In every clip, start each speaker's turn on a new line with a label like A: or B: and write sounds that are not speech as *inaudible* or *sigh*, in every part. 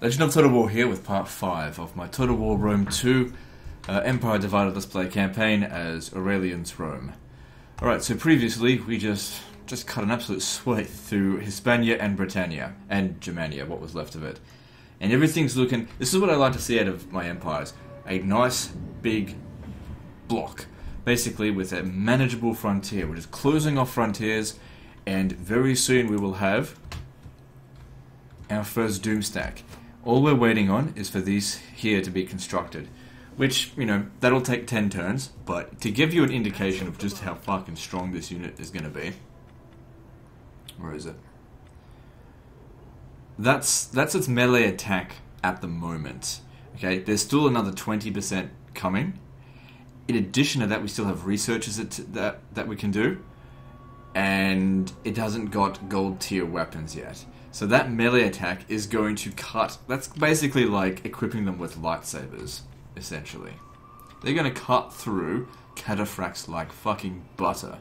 A: Legend of Total War here with part 5 of my Total War Rome 2 uh, Empire Divided Let's campaign as Aurelian's Rome. Alright, so previously we just just cut an absolute swath through Hispania and Britannia, and Germania, what was left of it. And everything's looking... This is what I like to see out of my empires. A nice, big block. Basically with a manageable frontier. We're just closing off frontiers, and very soon we will have our first Doom stack. All we're waiting on is for these here to be constructed. Which, you know, that'll take 10 turns, but to give you an indication of just how fucking strong this unit is going to be. Where is it? That's that's its melee attack at the moment. Okay, there's still another 20% coming. In addition to that, we still have researches that that, that we can do. And it hasn't got gold tier weapons yet. So that melee attack is going to cut. That's basically like equipping them with lightsabers, essentially. They're going to cut through cataphracts like fucking butter.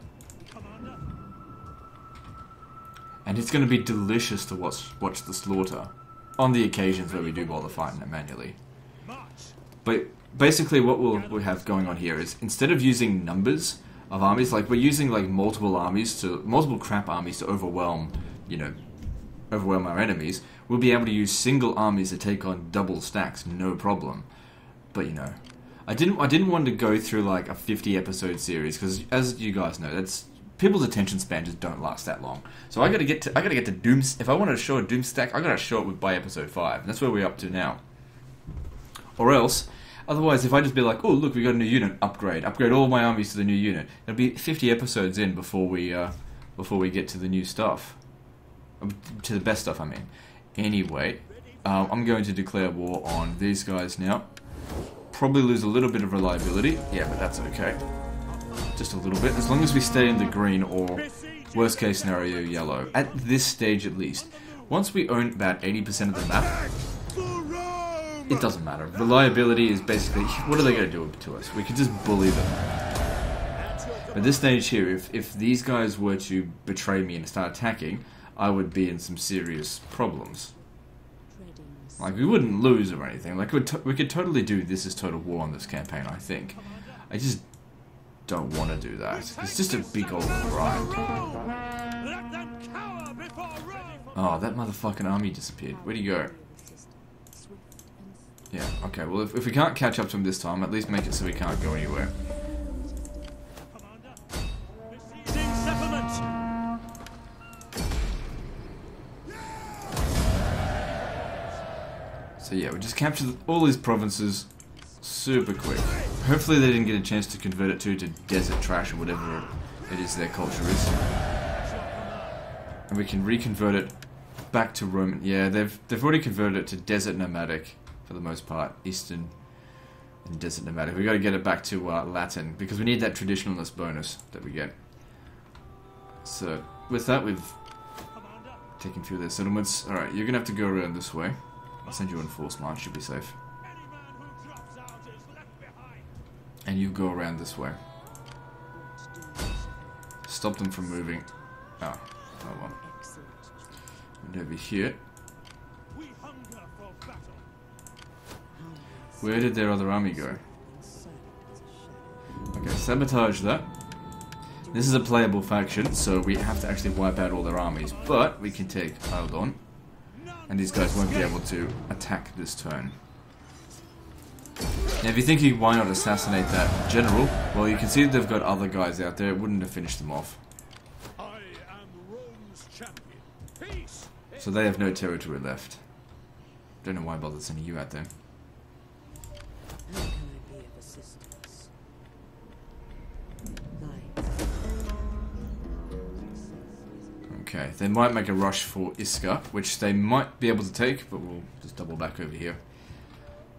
A: And it's going to be delicious to watch, watch the slaughter. On the occasions where we do bother fighting it manually. But basically what we'll, we have going on here is, instead of using numbers of armies, like we're using like multiple armies to, multiple crap armies to overwhelm, you know, overwhelm our enemies, we'll be able to use single armies to take on double stacks, no problem. But you know, I didn't I didn't want to go through like a 50 episode series because as you guys know, that's people's attention span just don't last that long. So I got to get to I got to get to Doom. If I want to show a Doom stack, I got to show it by episode five. And that's where we're up to now. Or else, otherwise, if I just be like, oh look, we got a new unit, upgrade, upgrade all my armies to the new unit, it'll be 50 episodes in before we uh, before we get to the new stuff to the best stuff, I mean. Anyway, um, I'm going to declare war on these guys now. Probably lose a little bit of reliability. Yeah, but that's okay. Just a little bit. As long as we stay in the green or, worst case scenario, yellow. At this stage, at least. Once we own about 80% of the map, it doesn't matter. Reliability is basically, *laughs* what are they going to do to us? We can just bully them. At this stage here, if, if these guys were to betray me and start attacking, I would be in some serious problems. Like, we wouldn't lose or anything. Like, we, we could totally do this is Total War on this campaign, I think. I just don't want to do that. It's just a big old grind. Oh, that motherfucking army disappeared. Where'd he go? Yeah, okay, well, if, if we can't catch up to him this time, at least make it so we can't go anywhere. So yeah, we just captured all these provinces super quick. Hopefully they didn't get a chance to convert it to, to desert trash or whatever it is their culture is. And we can reconvert it back to Roman. Yeah, they've they've already converted it to desert nomadic for the most part, Eastern and desert nomadic. We've got to get it back to uh, Latin because we need that traditionalist bonus that we get. So with that, we've taken through their settlements. All right, you're gonna have to go around this way. I'll send you in force march, you'll be safe. And you go around this way. Stop them from moving. Oh, oh well. And over here. Where did their other army go? Okay, sabotage that. This is a playable faction, so we have to actually wipe out all their armies. But we can take Aldon and these guys won't be able to attack this turn. Now, if you're thinking why not assassinate that general, well, you can see that they've got other guys out there. It wouldn't have finished them off. So they have no territory left. Don't know why I bothered sending you out there. Okay, they might make a rush for Isca, which they might be able to take, but we'll just double back over here.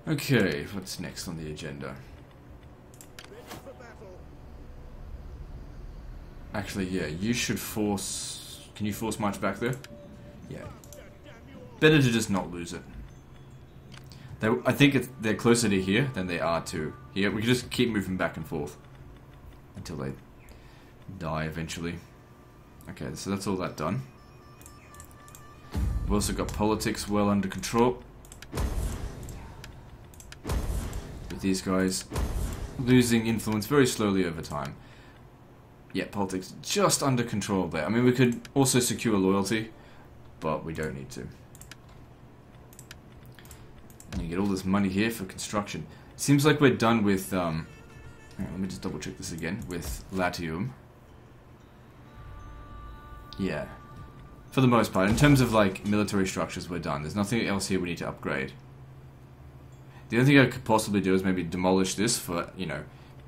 A: Okay, what's next on the agenda? Actually, yeah, you should force... Can you force march back there? Yeah. Better to just not lose it. They, I think they're closer to here than they are to here. We can just keep moving back and forth until they die eventually. Okay, so that's all that done. We've also got politics well under control. With these guys losing influence very slowly over time. Yeah, politics just under control there. I mean, we could also secure loyalty, but we don't need to. And you get all this money here for construction. Seems like we're done with, um, let me just double check this again, with Latium. Yeah. For the most part. In terms of, like, military structures, we're done. There's nothing else here we need to upgrade. The only thing I could possibly do is maybe demolish this for, you know,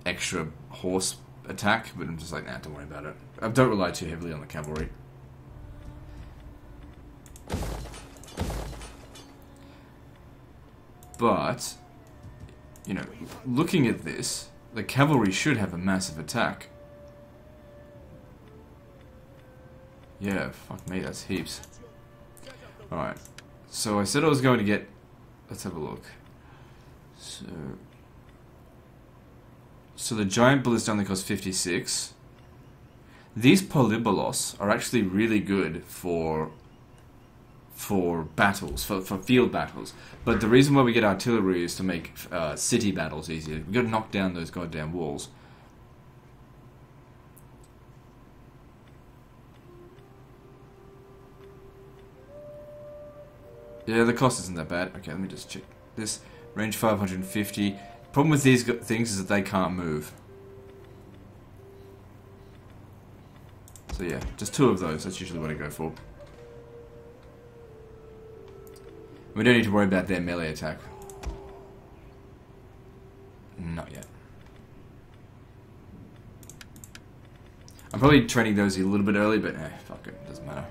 A: extra horse attack, but I'm just like, nah, don't worry about it. I don't rely too heavily on the cavalry. But, you know, looking at this, the cavalry should have a massive attack. Yeah, fuck me, that's heaps. Alright, so I said I was going to get... Let's have a look. So... So the giant ballista only costs 56. These polybolos are actually really good for for battles, for, for field battles. But the reason why we get artillery is to make uh, city battles easier. We've got to knock down those goddamn walls. Yeah, the cost isn't that bad. Okay, let me just check this. Range 550. Problem with these things is that they can't move. So yeah, just two of those. That's usually what I go for. We don't need to worry about their melee attack. Not yet. I'm probably training those a little bit early, but eh, fuck it, doesn't matter.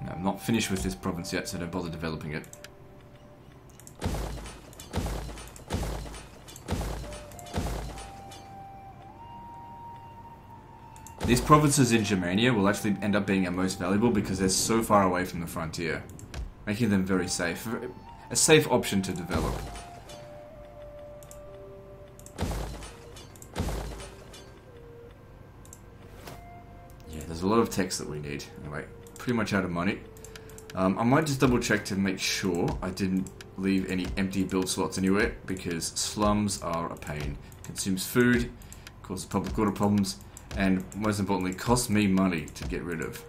A: No, I'm not finished with this province yet, so don't bother developing it. These provinces in Germania will actually end up being our most valuable because they're so far away from the frontier, making them very safe. A safe option to develop. Yeah, there's a lot of text that we need. Anyway, pretty much out of money. Um, I might just double check to make sure I didn't leave any empty build slots anywhere because slums are a pain. Consumes food, causes public order problems, and most importantly, cost me money to get rid of.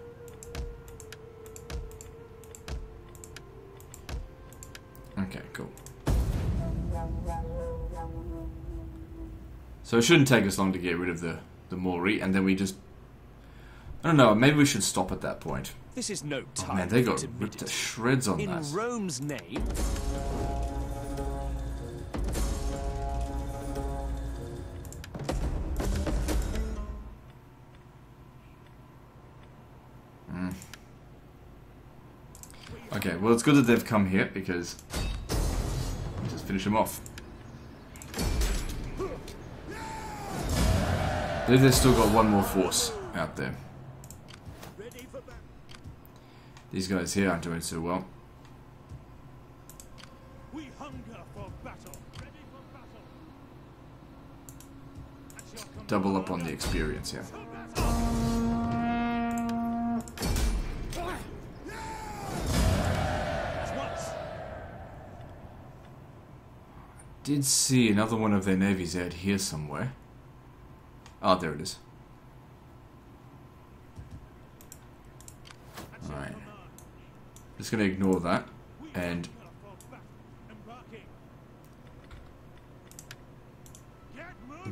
A: Okay, cool. So it shouldn't take us long to get rid of the, the Mori, and then we just... I don't know, maybe we should stop at that point.
B: This is no time
A: oh, man, they got ripped to shreds on
B: In
A: that.
B: Rome's name, hmm.
A: Okay, well it's good that they've come here because just finish them off. I believe they've still got one more force out there. These guys here aren't doing so well.
C: We hunger for battle. Ready for battle. At your command.
A: Double up on the experience here. Did see another one of their navies out here somewhere. Oh, there it is. Alright. Just gonna ignore that and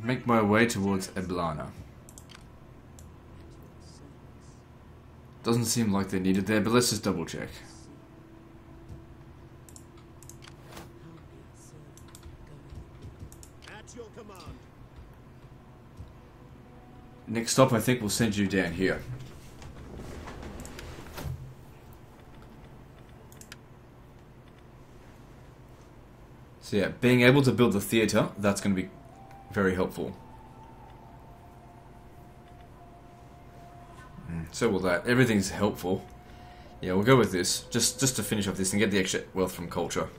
A: make my way towards Eblana. Doesn't seem like they need it there, but let's just double check. Next stop, I think we'll send you down here. So yeah, being able to build the theatre, that's going to be very helpful. Mm, So will that. Everything's helpful. Yeah, we'll go with this. Just just to finish off this and get the extra wealth from culture.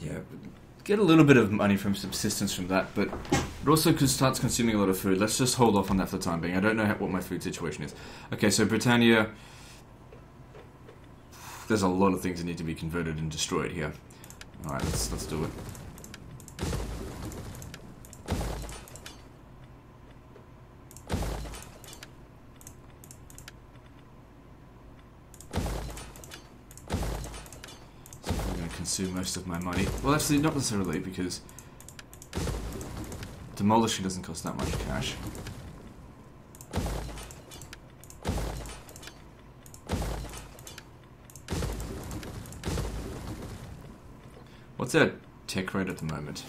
A: Yeah, get a little bit of money from subsistence from that, but it also starts consuming a lot of food. Let's just hold off on that for the time being. I don't know how, what my food situation is. Okay, so Britannia. There's a lot of things that need to be converted and destroyed here. All right, let's let's do it. So I'm going to most of my money. Well, actually, not necessarily, because demolishing doesn't cost that much cash. What's our tech rate at the moment?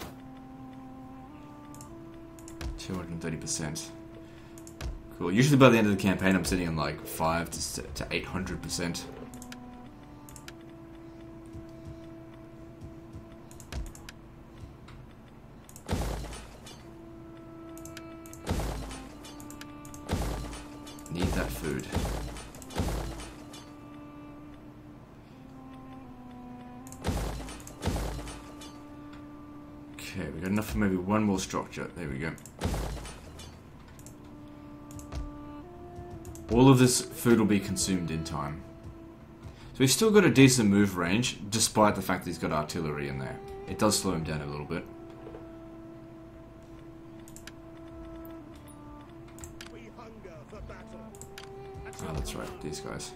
A: 230%. Cool. Usually by the end of the campaign, I'm sitting on like 5 to, to 800%. Structure. There we go. All of this food will be consumed in time. So he's still got a decent move range, despite the fact that he's got artillery in there. It does slow him down a little bit.
C: We hunger for battle.
A: Oh, that's right, these guys.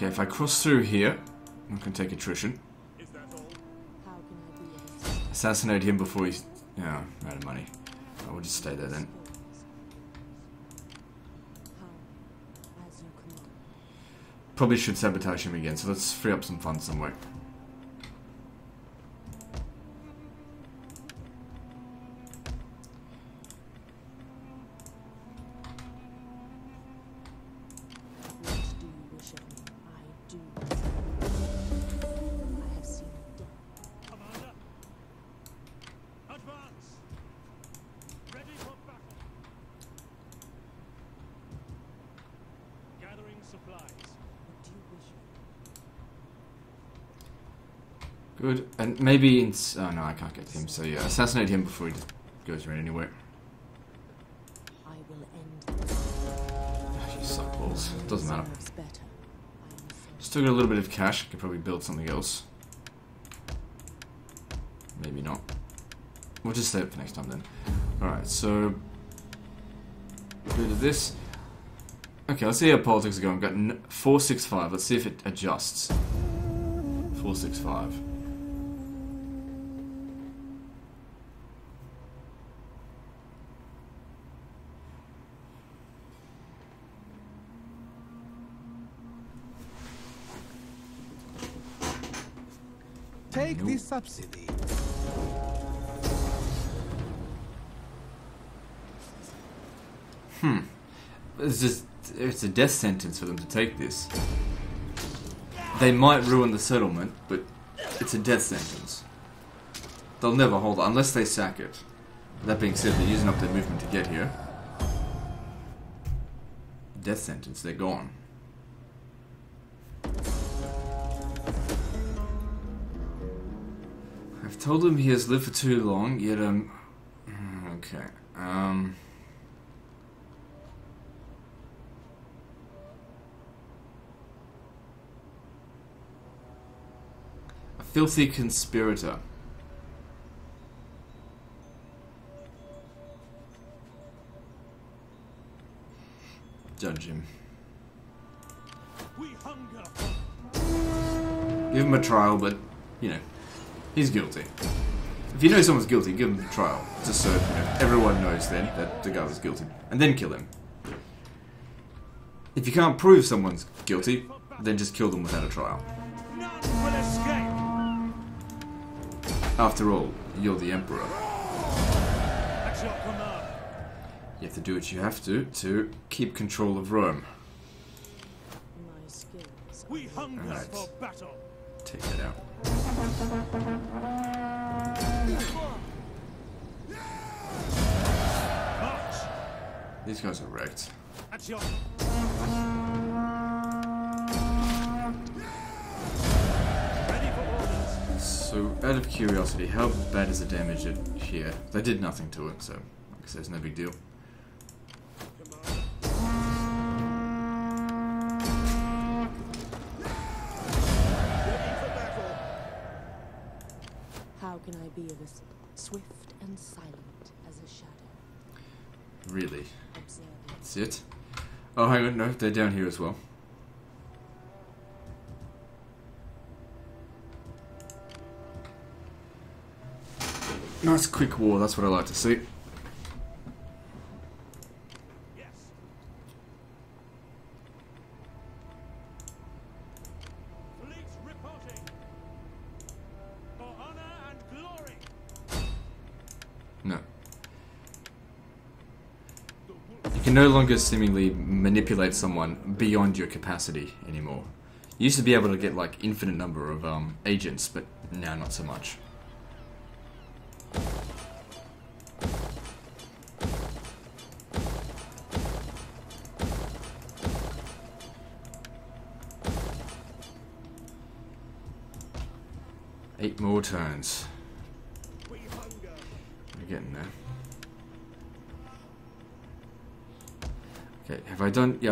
A: Okay, if I cross through here, I can take attrition. Assassinate him before he's... Yeah, out of money. I will just stay there then. Probably should sabotage him again, so let's free up some funds somewhere. Good. And maybe... In, oh no, I can't get to him, so yeah. Assassinate him before he just goes around anywhere.
B: I will end.
A: Ah, You suck balls. Doesn't matter.
B: Serves better. I am sorry.
A: Still got a little bit of cash. Could probably build something else. Maybe not. We'll just save it for next time then. Alright, so... Rid of this. Okay, let's see how politics are going. We've got 465. Let's see if it adjusts. 465.
D: Subsidy. Hmm.
A: It's just... It's a death sentence for them to take this. They might ruin the settlement, but it's a death sentence. They'll never hold it, unless they sack it. That being said, they're using up their movement to get here. Death sentence, they're gone. Told him he has lived for too long, yet um... Okay, um... A filthy conspirator. Judge him.
C: We hunger
A: Give him a trial, but, you know, he's guilty. If you know someone's guilty, give him a trial. Just so you know, everyone knows then that the guy was guilty. And then kill him. If you can't prove someone's guilty, then just kill them without a trial.
C: none will escape.
A: After all, you're the emperor.
C: At your command.
A: You have to do what you have to to keep control of Rome.
B: My skills.
C: We hunger for battle.
A: Take that out. These guys are wrecked. So, out of curiosity, how bad is the damage here? They did nothing to it, so like I guess it's no big deal. Really. That's it. Oh, hang on, no, they're down here as well. Nice quick war, that's what I like to see. Can no longer seemingly manipulate someone beyond your capacity anymore. You used to be able to get like infinite number of um, agents, but now not so much.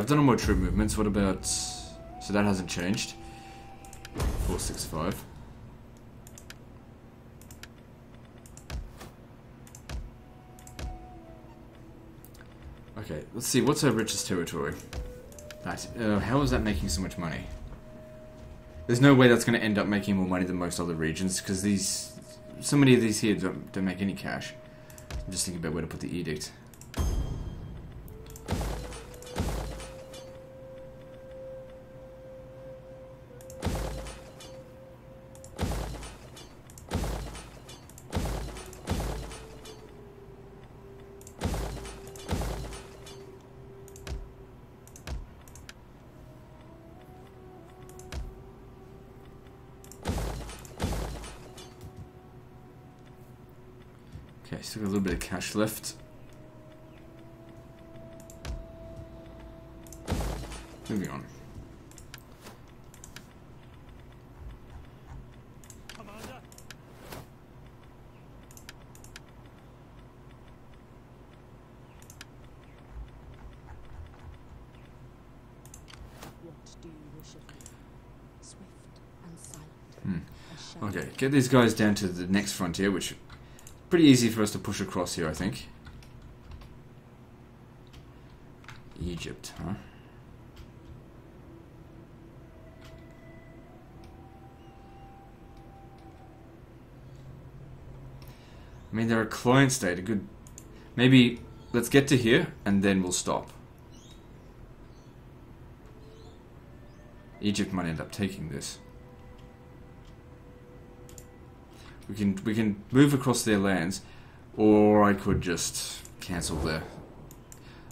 A: I've done all my troop movements. What about? So that hasn't changed. Four six five. Okay, let's see. What's our richest territory? That. Uh, how is that making so much money? There's no way that's going to end up making more money than most other regions because these, so many of these here don't, don't make any cash. I'm just thinking about where to put the edict. Left. Moving on.
C: Commander.
B: What do you wish of me? Swift and silent.
A: Hmm. Okay, get these guys down to the next frontier, which pretty easy for us to push across here, I think. Egypt, huh? I mean, they're a client state, a good... Maybe let's get to here, and then we'll stop. Egypt might end up taking this. We can we can move across their lands, or I could just cancel their.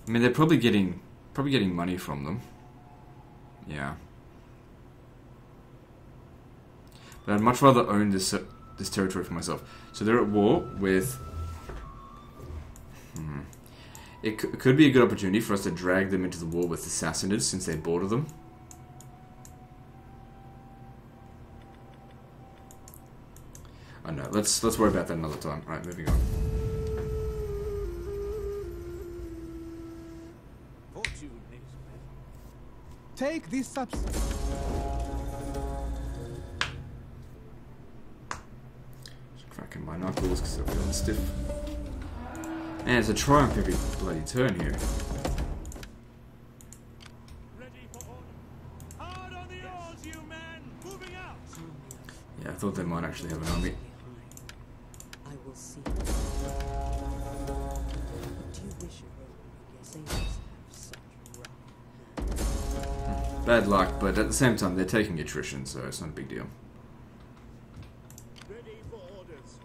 A: I mean, they're probably getting probably getting money from them. Yeah. But I'd much rather own this uh, this territory for myself. So they're at war with. Hmm. It, it could be a good opportunity for us to drag them into the war with the Sassanids since they border them. I know. Let's let's worry about that another time. All right, moving on.
D: Fortune is with. Take this substance.
A: Just cracking my knuckles because I'm feeling stiff. And it's a triumph every bloody turn here.
C: Ready for order. Hard on the oars, you men. Moving out.
A: Yeah, I thought they might actually have an army. Bad luck, but at the same time, they're taking attrition, so it's not a big deal.
D: Ready for orders.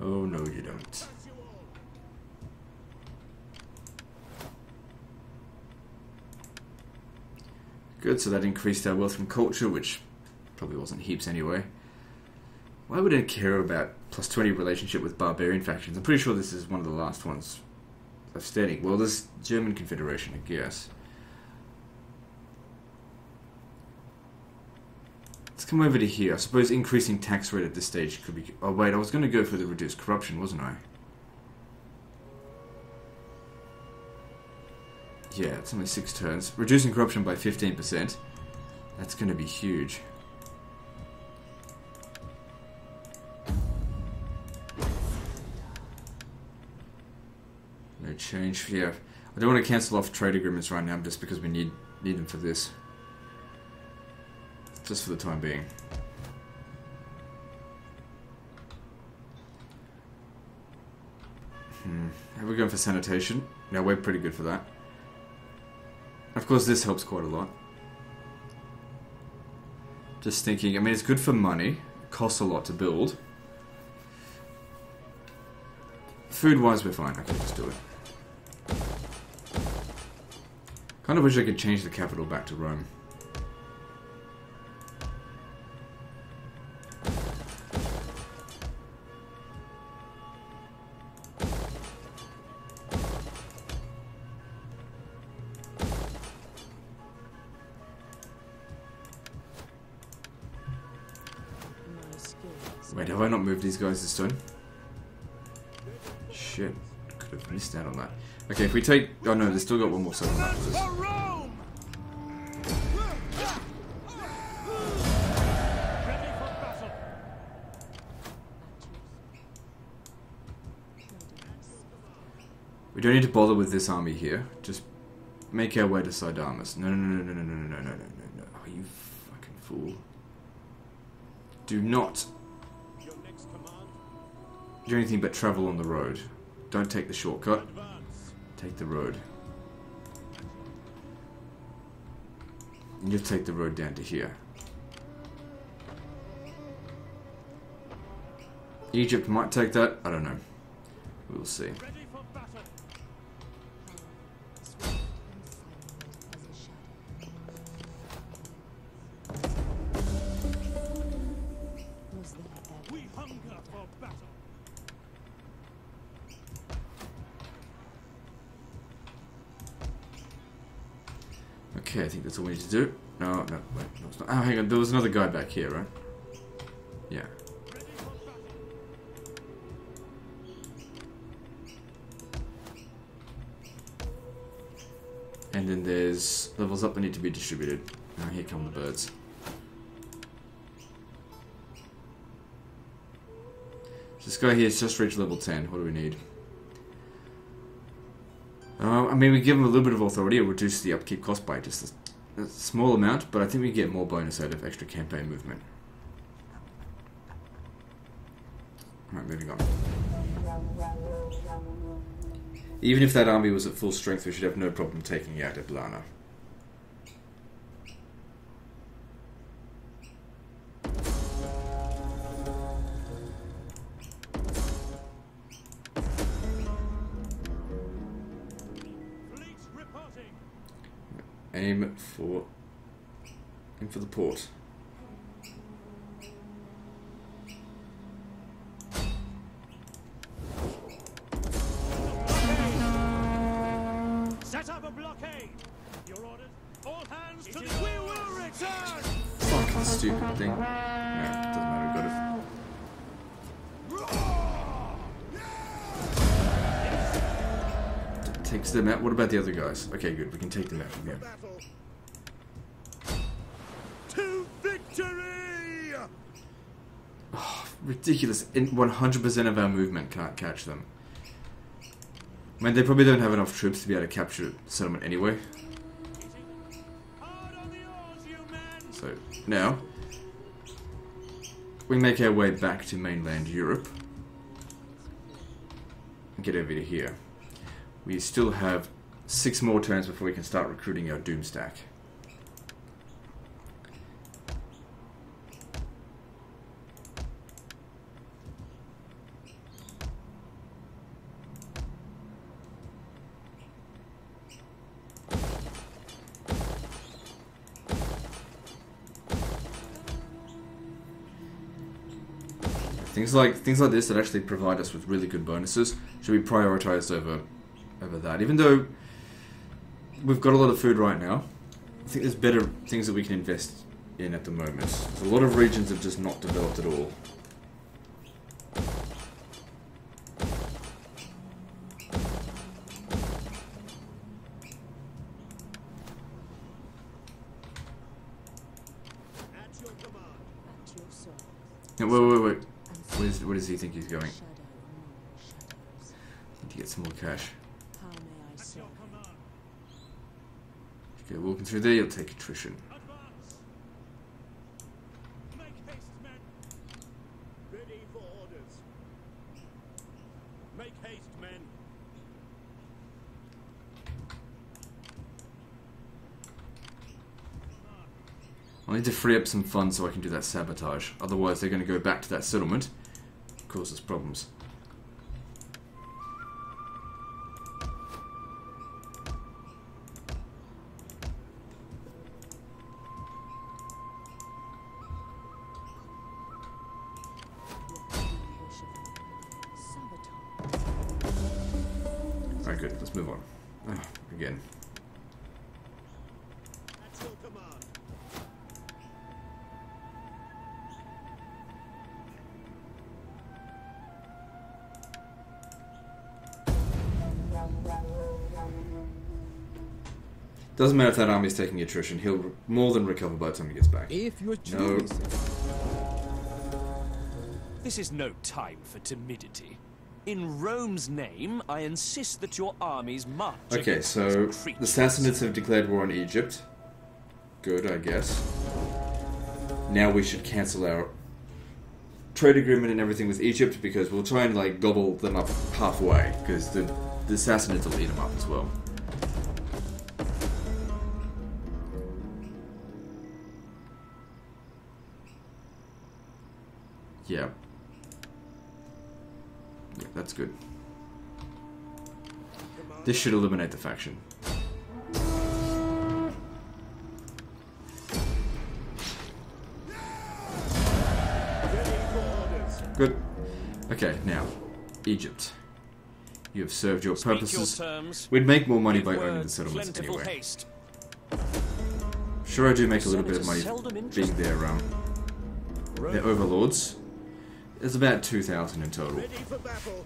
A: Oh no, you don't.
D: Pass you all.
A: Good, so that increased our wealth from culture, which probably wasn't heaps anyway. Why would I care about plus 20 relationship with barbarian factions? I'm pretty sure this is one of the last ones of standing. Well, this German Confederation, I guess. Come over to here. I suppose increasing tax rate at this stage could be. Oh wait, I was going to go for the reduced corruption, wasn't I? Yeah, it's only six turns. Reducing corruption by 15%. That's going to be huge. No change. here. I don't want to cancel off trade agreements right now just because we need need them for this. Just for the time being. Hmm. Are we going for sanitation? No, we're pretty good for that. Of course, this helps quite a lot. Just thinking, I mean, it's good for money. It costs a lot to build. Food-wise, we're fine. Okay, just do it. Kind of wish I could change the capital back to Rome. These guys this turn? Shit. Could have missed out on that. Okay, if we take... Oh no, they still got one more!
C: Ready for battle!
A: We don't need to bother with this army here. Just make our way to Cydamus. No, no, no, no, no, no, no, no, no, no, no. Oh, you fucking fool. Do not do anything but travel on the road. Don't take the shortcut. Take the road. And you take the road down to here. Egypt might take that. I don't know. We'll see. To do. No, no, wait, no, it's not. Oh, hang on. There was another guy back here, right? Yeah. And then there's levels up that need to be distributed. Now here come the birds. This guy here has just reached level 10. What do we need? Uh, I mean, we give him a little bit of authority. It'll reduce the upkeep cost by just a, small amount, but I think we get more bonus out of extra campaign movement. Alright, moving on. Even if that army was at full strength, we should have no problem taking out Eblana. Okay, good. We can take them out from here.
C: Battle! To victory!
A: Ah, ridiculous. In 100% of our movement can't catch them. I mean, they probably don't have enough troops to be able to capture settlement anyway.
C: Hard on the oars, you men!
A: So now we make our way back to mainland Europe and get over to here. We still have six more turns before we can start recruiting our Doom stack. Things like things like this that actually provide us with really good bonuses should be prioritized over over that. Even though we've got a lot of food right now, I think there's better things that we can invest in at the moment. There's a lot of regions have just not developed at all. Wait, wait, wait. Where, is, where does he think he's going? Need to get some more cash.
B: How may I
C: At
B: serve?
C: your command.
A: Okay, walking through there, you'll take attrition. I need to free up some funds so I can do that sabotage. Otherwise, they're going to go back to that settlement. Cause us problems. Doesn't matter if that army's taking attrition. He'll more than recover by the time he gets back.
D: If you're
A: No.
E: This is no time for timidity. In Rome's name, I insist that your armies march
A: Okay, so the. Sassanids have declared war on Egypt. Good, I guess. Now we should cancel our trade agreement and everything with Egypt because we'll try and like gobble them up halfway because the the Sassanids will eat them up as well. This should eliminate the faction.
C: Ready for orders.
A: Good. Okay, now, Egypt. You have served your
E: Speak your
A: purposes.
E: terms.
A: We'd make more money by owning the settlements anyway.
E: haste.
A: Sure, I do make a little bit of money being their um, their overlords. There's about two thousand in total,
C: Ready for battle.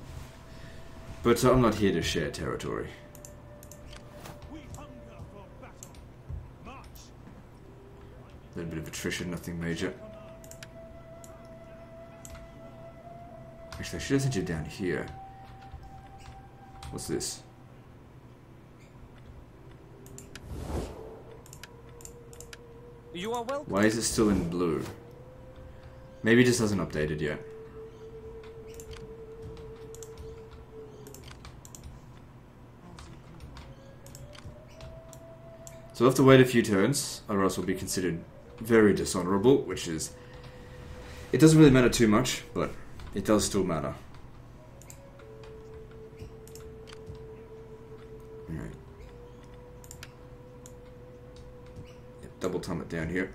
A: But I'm not here to share territory.
C: We hunger for battle. March.
A: A little bit of attrition, nothing major. Actually, I should have sent you down here. What's this?
E: You are welcome.
A: Why is it still in blue? Maybe it just hasn't updated yet. So we'll have to wait a few turns, or else we'll be considered very dishonorable, which is. It doesn't really matter too much, but it does still matter. Alright. Yep, double time it down here.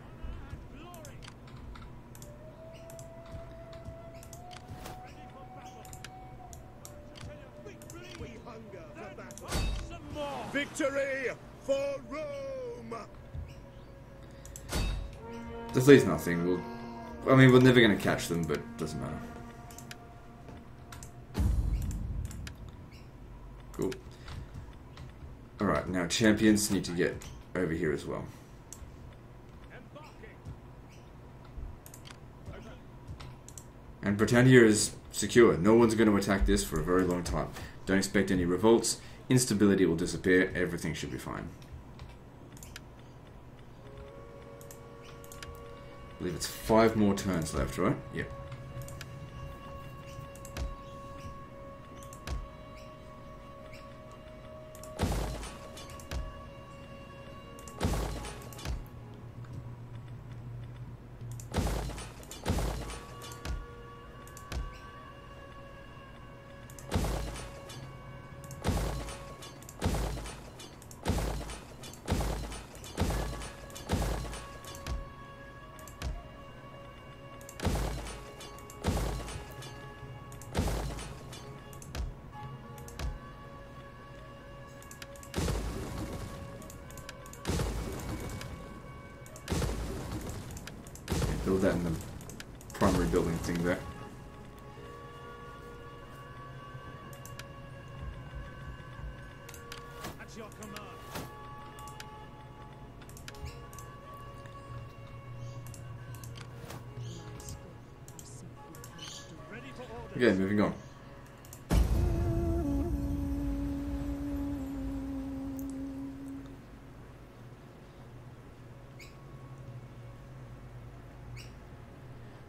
C: We hunger for battle. Some more.
F: Victory for Rome!
A: This leaves nothing. We'll. I mean, we're never going to catch them, but doesn't matter. Cool. Alright, now champions need to get over here as well. And Britannia is secure. No one's going to attack this for a very long time. Don't expect any revolts. Instability will disappear. Everything should be fine. I believe it's five more turns left, right? Yep.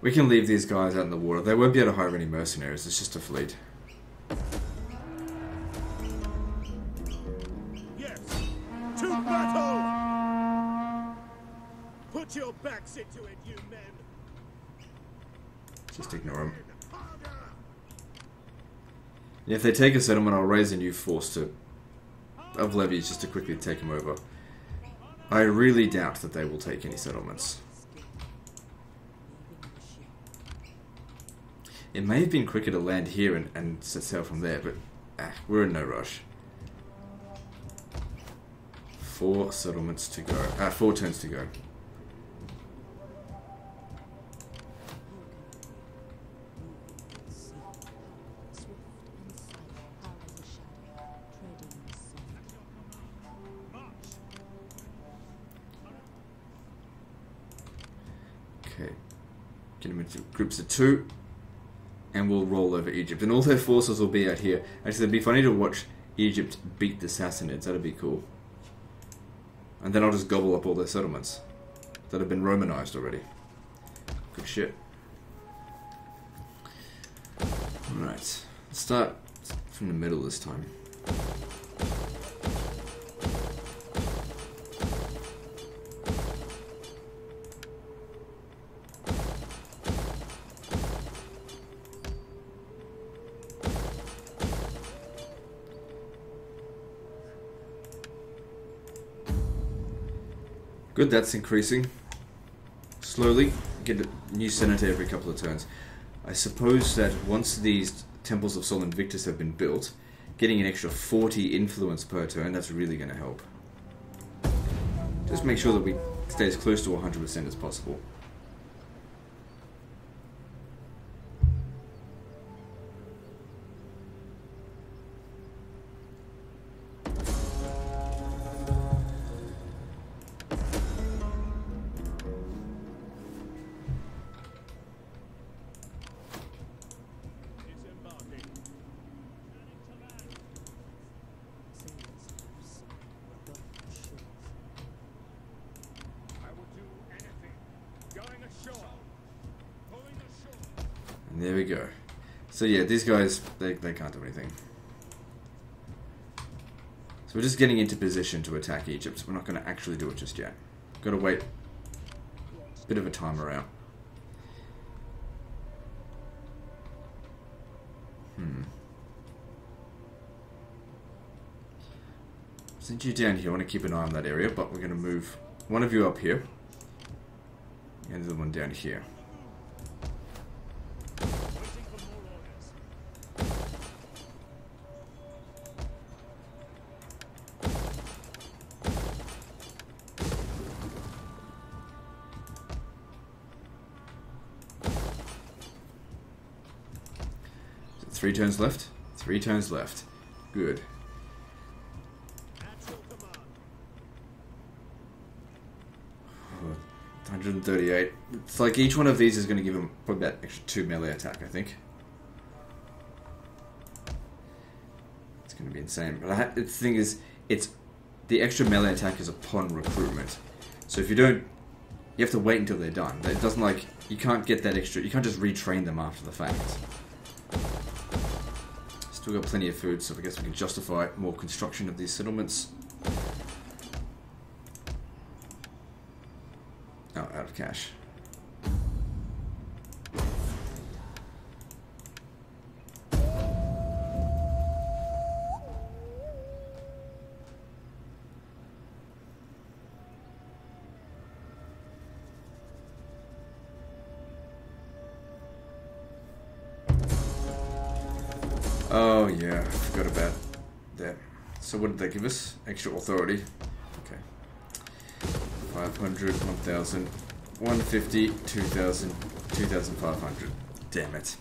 A: We can leave these guys out in the water. They won't be able to hire any mercenaries. It's just a fleet.
F: Yes. To battle! Put your backs into it, you men!
A: Just ignore them.
F: Harder!
A: If they take a settlement, I'll raise a new force to of levies just to quickly take them over. I really doubt that they will take any settlements. It may have been quicker to land here and, and set sail from there, but ah, we're in no rush. Four settlements to go. Ah, four turns to go. Okay. Get them into groups of two. And we'll roll over Egypt. And all their forces will be out here. Actually, it'd be funny to watch Egypt beat the Sassanids. That'd be cool. And then I'll just gobble up all their settlements that have been Romanized already. Good shit. Alright. Let's start from the middle this time. Good, that's increasing. Slowly, get a new senator every couple of turns. I suppose that once these temples of Sol Invictus have been built, getting an extra 40 influence per turn, that's really going to help. Just make sure that we stay as close to 100% as possible. So yeah, these guys, they, they can't do anything. So we're just getting into position to attack Egypt. We're not going to actually do it just yet. Got to wait. A bit of a timer out. Hmm. Send you down here. I want to keep an eye on that area, but we're going to move one of you up here. And the other one down here. Three turns left. Three turns left. Good.
F: Command.
A: 138. It's like each one of these is going to give him probably that extra two melee attack, I think. It's going to be insane. But I the thing is, it's the extra melee attack is upon recruitment. So if you don't, you have to wait until they're done. It doesn't like you can't get that extra. You can't just retrain them after the fact. Still got plenty of food, so I guess we can justify more construction of these settlements. Oh, out of cash. What did they give us? Extra authority. Okay. 500, 1000. 150, 2000, 2500. Damn it.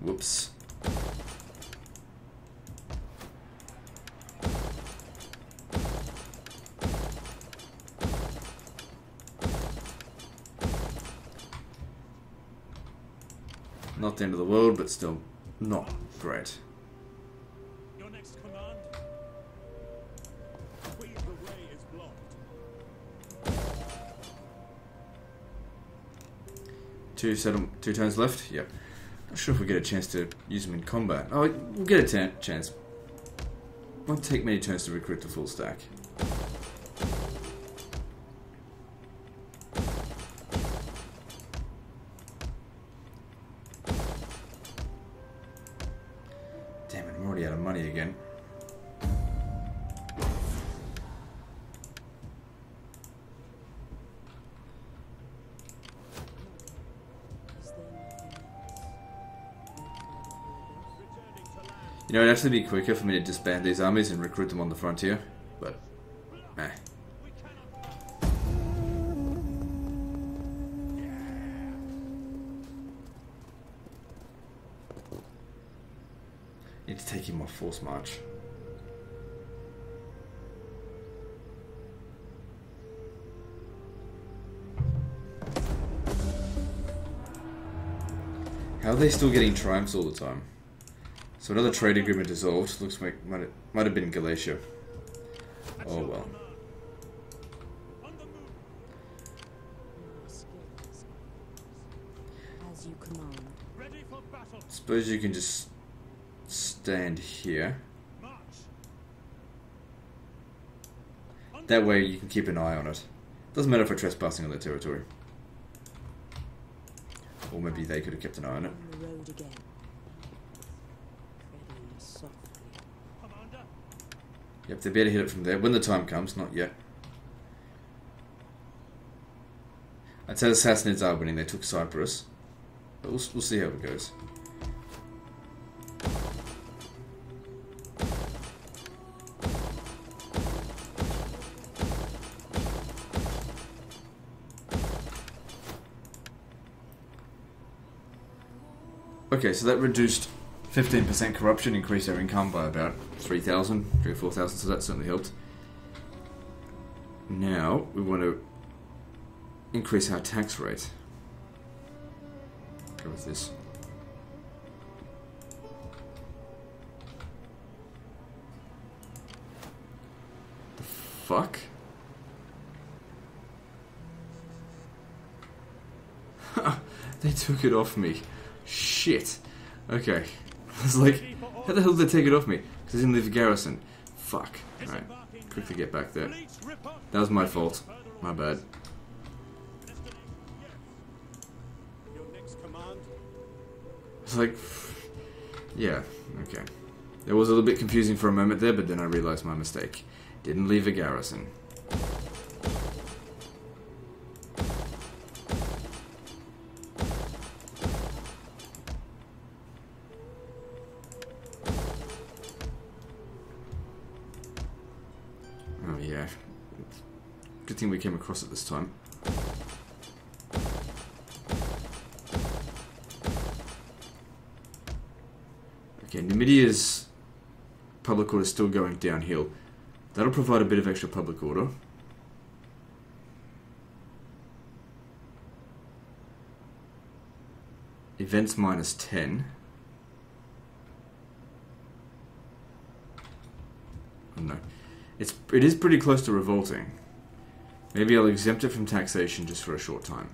A: Whoops. Not the end of the world, but still not great. Two settle, two turns left. Yep. Not sure if we get a chance to use them in combat. Oh, we'll get a chance. Won't take many turns to recruit the full stack. You know, it'd actually be quicker for me to disband these armies and recruit them on the frontier, but eh. Need to take him off force march. How are they still getting triumphs all the time? So another trade agreement dissolved. Looks like might have, might have been Galatia. Oh well. Suppose you can just stand here. That way you can keep an eye on it. Doesn't matter if we're trespassing on their territory. Or maybe they could have kept an eye on it.
B: On the road again. Treading softly.
F: Commander.
A: Yep, they better hit it from there when the time comes, not yet. I'd say the Sassanids are winning, they took Cyprus. But we'll, we'll see how it goes. Okay, so that reduced 15% corruption, increased our income by about 3,000, 3 or 4,000, so that certainly helped. Now, we want to increase our tax rate. Go with this. The fuck? *laughs* they took it off me. Shit. Okay. *laughs* I was like, how the hell did they take it off me? Because I didn't leave a garrison. Fuck. Alright. Quickly get back there. That was my fault. My bad. It's like, yeah, okay. It was a little bit confusing for a moment there, but then I realized my mistake. Didn't leave a garrison. Across this time. Okay, Numidia's public order is still going downhill. That'll provide a bit of extra public order. Events minus 10. Oh no. It's, it is pretty close to revolting. Maybe I'll exempt it from taxation just for a short time.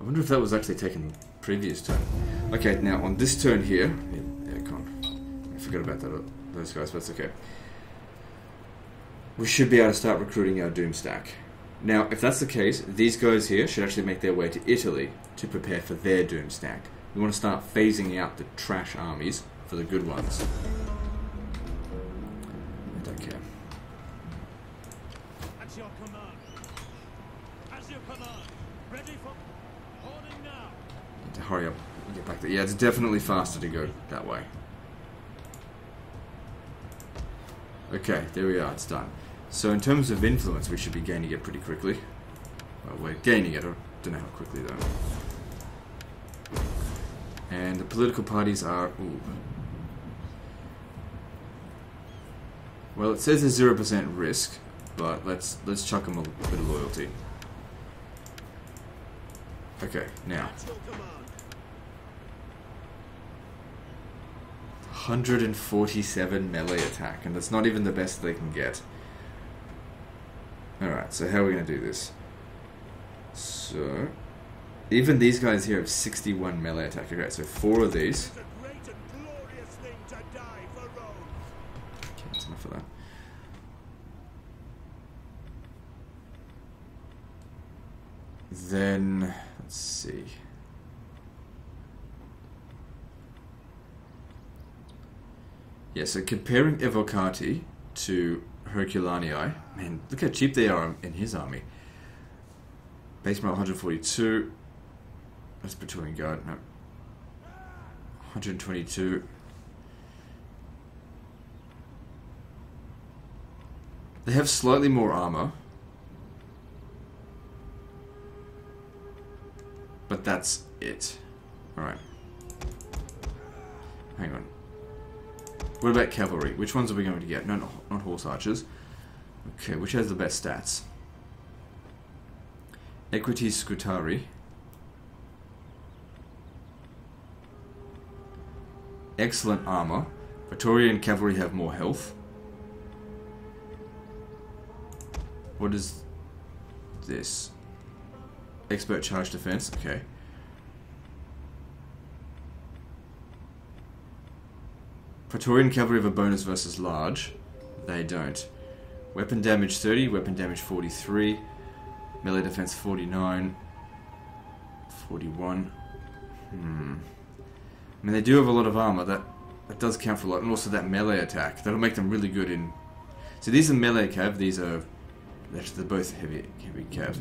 A: I wonder if that was actually taken previous turn. Okay, now on this turn here, yeah, yeah, con. I forgot about that, those guys, but that's okay. We should be able to start recruiting our Doom stack. Now, if that's the case, these guys here should actually make their way to Italy to prepare for their Doom stack. We want to start phasing out the trash armies for the good ones. I don't care.
C: At your command. As your command. Ready for holding now.
A: Need to hurry up and get back there. Yeah, it's definitely faster to go that way. Okay, there we are. It's done. So in terms of influence, we should be gaining it pretty quickly. Well, we're gaining it. I don't know how quickly though. And the political parties are. Ooh. Well, it says there's zero percent risk, but let's let's chuck them a bit of loyalty. Okay, now
F: At your command.
A: 147 melee attack, and that's not even the best they can get. Alright, so how are we going to do this? So, even these guys here have 61 melee attack. Okay, so four of these.
F: It's a great and glorious thing to die for
A: Okay, that's enough of that. Then, let's see. Yeah, so comparing Evocati to Herculiani, man, look how cheap they are in his army. Base morale 142. That's Praetorian Guard, no. 122. They have slightly more armor. But that's it. Alright. Hang on. What about cavalry? Which ones are we going to get? No, not, not horse archers. Okay, which has the best stats? Equites Scutarii. Excellent armor. Praetorian cavalry have more health. What is this? Expert charge defense. Okay. Praetorian cavalry have a bonus versus large. They don't. Weapon damage 30, weapon damage 43, melee defense 49, 41. Hmm. I mean, they do have a lot of armor. That that does count for a lot, and also that melee attack. That'll make them really good in. So these are melee cav. These are actually they're both heavy heavy cav.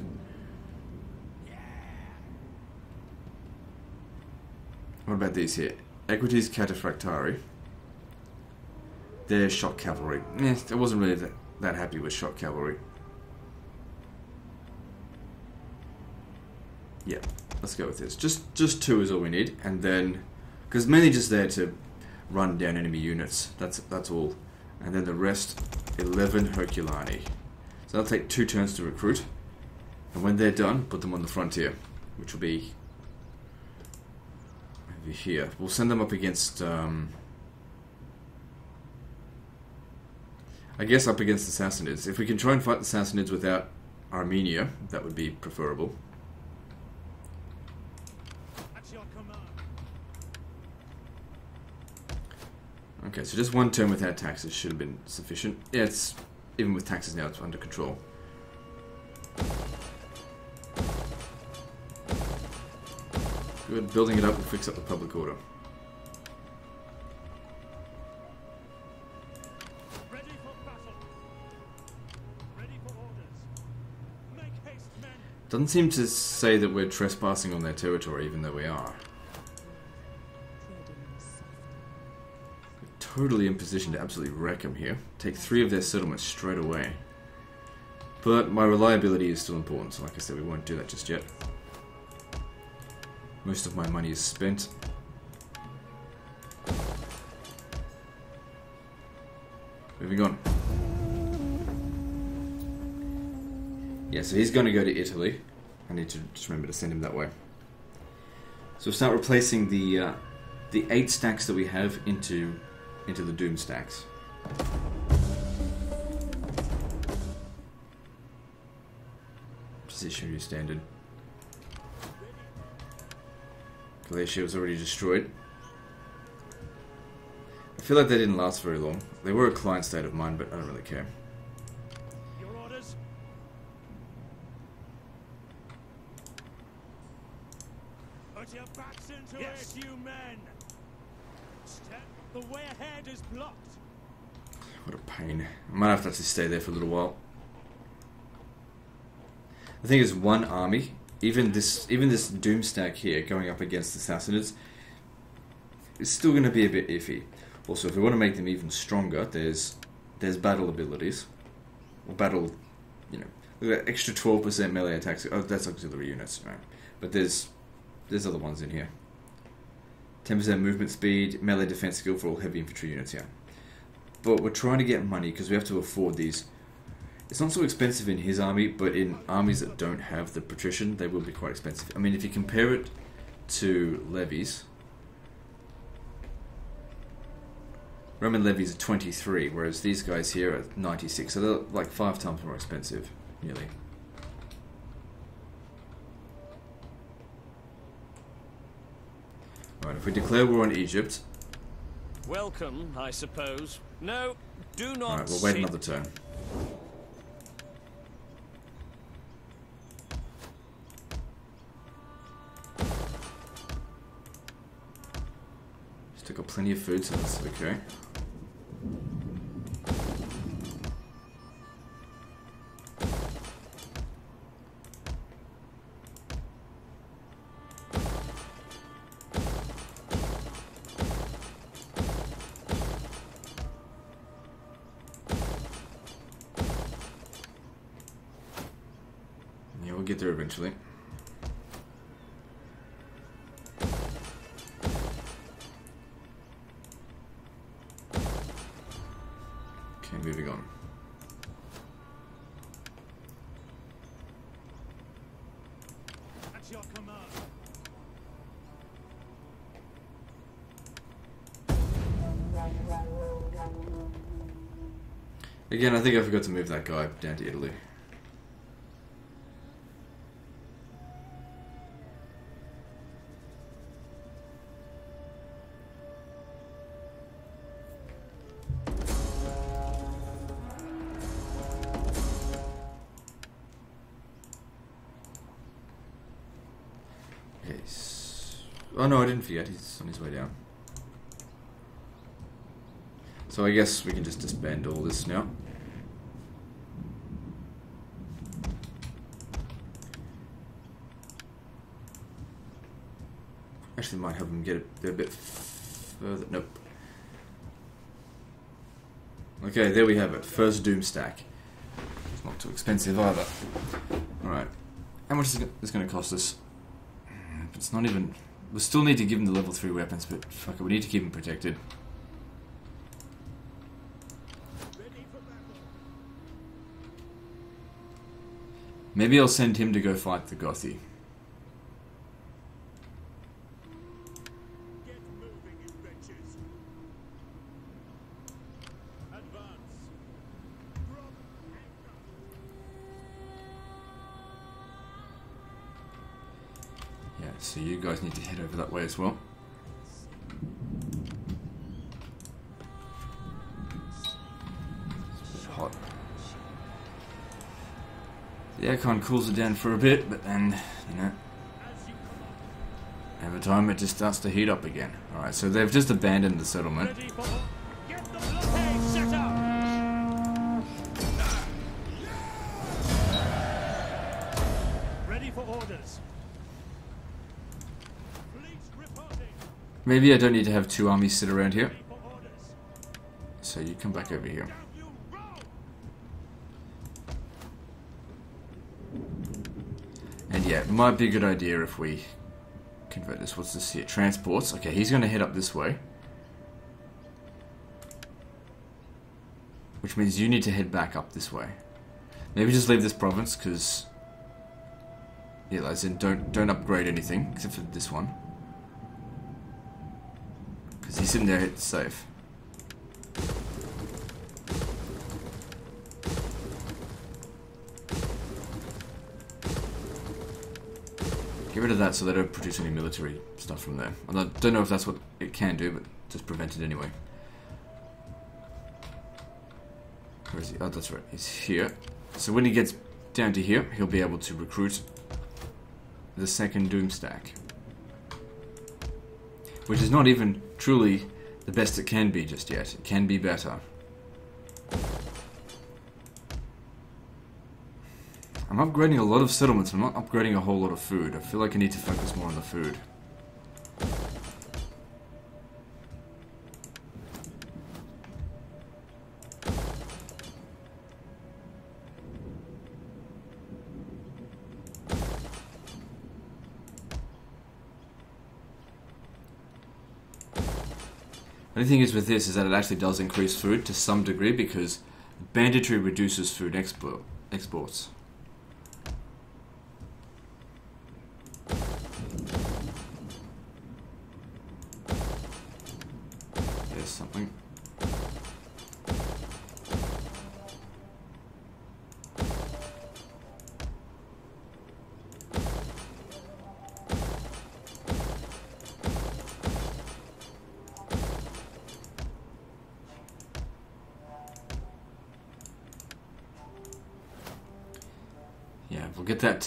A: What about these here? Equites Cataphractarii. They're shock cavalry. Eh, I wasn't really that, that happy with shock cavalry. Yeah, let's go with this. Just just two is all we need, and then because mainly just there to run down enemy units. That's that's all, and then the rest, eleven Herculiani. So that'll take two turns to recruit, and when they're done, put them on the frontier, which will be over here. We'll send them up against. Um, I guess up against the Sassanids. If we can try and fight the Sassanids without Armenia, that would be preferable.
F: At your command.
A: Okay, so just one turn without taxes should have been sufficient. Yeah, it's even with taxes now, it's under control. Good, building it up will fix up the public order.
F: Ready for battle. Ready for orders. Make haste, men.
A: Doesn't seem to say that we're trespassing on their territory, even though we are. Totally in position to absolutely wreck them here. Take three of their settlements straight away. But my reliability is still important, so like I said, we won't do that just yet. Most of my money is spent. Moving on. Yeah, so he's going to go to Italy. I need to just remember to send him that way. So we'll start replacing the uh, the eight stacks that we have into into the Doom stacks. Position your standard. Galatia was already destroyed. I feel like they didn't last very long. They were a client state of mine, but I don't really care.
F: Your orders. Put your backs into
E: Yes.
F: it, you men. Step. The way ahead is blocked.
A: What a pain. I might have to actually stay there for a little while. The thing is, one army, even this, even this Doom stack here, going up against the Sassanids, is still going to be a bit iffy. Also, if we want to make them even stronger, there's there's battle abilities, or battle, you know, look at that extra twelve percent melee attacks. Oh, that's auxiliary units, right? But there's there's other ones in here. Ten percent movement speed, melee defense skill for all heavy infantry units. Yeah, but we're trying to get money because we have to afford these. It's not so expensive in his army, but in armies that don't have the patrician, they will be quite expensive. I mean, if you compare it to levies, Roman levies are 23, whereas these guys here are 96, so they're like five times more expensive, nearly. If we declare war on Egypt,
E: Welcome, I suppose. No, do not.
A: alright, we'll wait another turn. Still got plenty of food, so that's okay. Get there eventually. Okay, moving on.
C: At your command.
A: Again, I think I forgot to move that guy down to Italy. Forget. He's on his way down. So I guess we can just disband all this now. Actually, might help them get a, a bit further. Nope. Okay, there we have it. First Doom stack. It's not too expensive either. Alright. How much is this going to cost us? It's not even. We still need to give him the level 3 weapons, but fuck it, we need to keep him protected. Maybe I'll send him to go fight the Gothi. As well. Hot. The aircon cools it down for a bit, but then, you know, over time it just starts to heat up again. Alright, so they've just abandoned the settlement. Maybe I don't need to have two armies sit around here. So you come back over here. And yeah, might be a good idea if we convert this. What's this here? Transports. Okay, he's going to head up this way. Which means you need to head back up this way. Maybe just leave this province, because... Yeah, as in, don't, don't upgrade anything, except for this one. He's sitting there, it's safe. Get rid of that so they don't produce any military stuff from there. I don't don't know if that's what it can do, but just prevent it anyway. Where is he? Oh, that's right. He's here. So when he gets down to here, he'll be able to recruit the second Doom stack. Which is not even truly the best it can be just yet. It can be better. I'm upgrading a lot of settlements. I'm not upgrading a whole lot of food. I feel like I need to focus more on the food. Only thing is with this is that it actually does increase food to some degree because banditry reduces food export exports.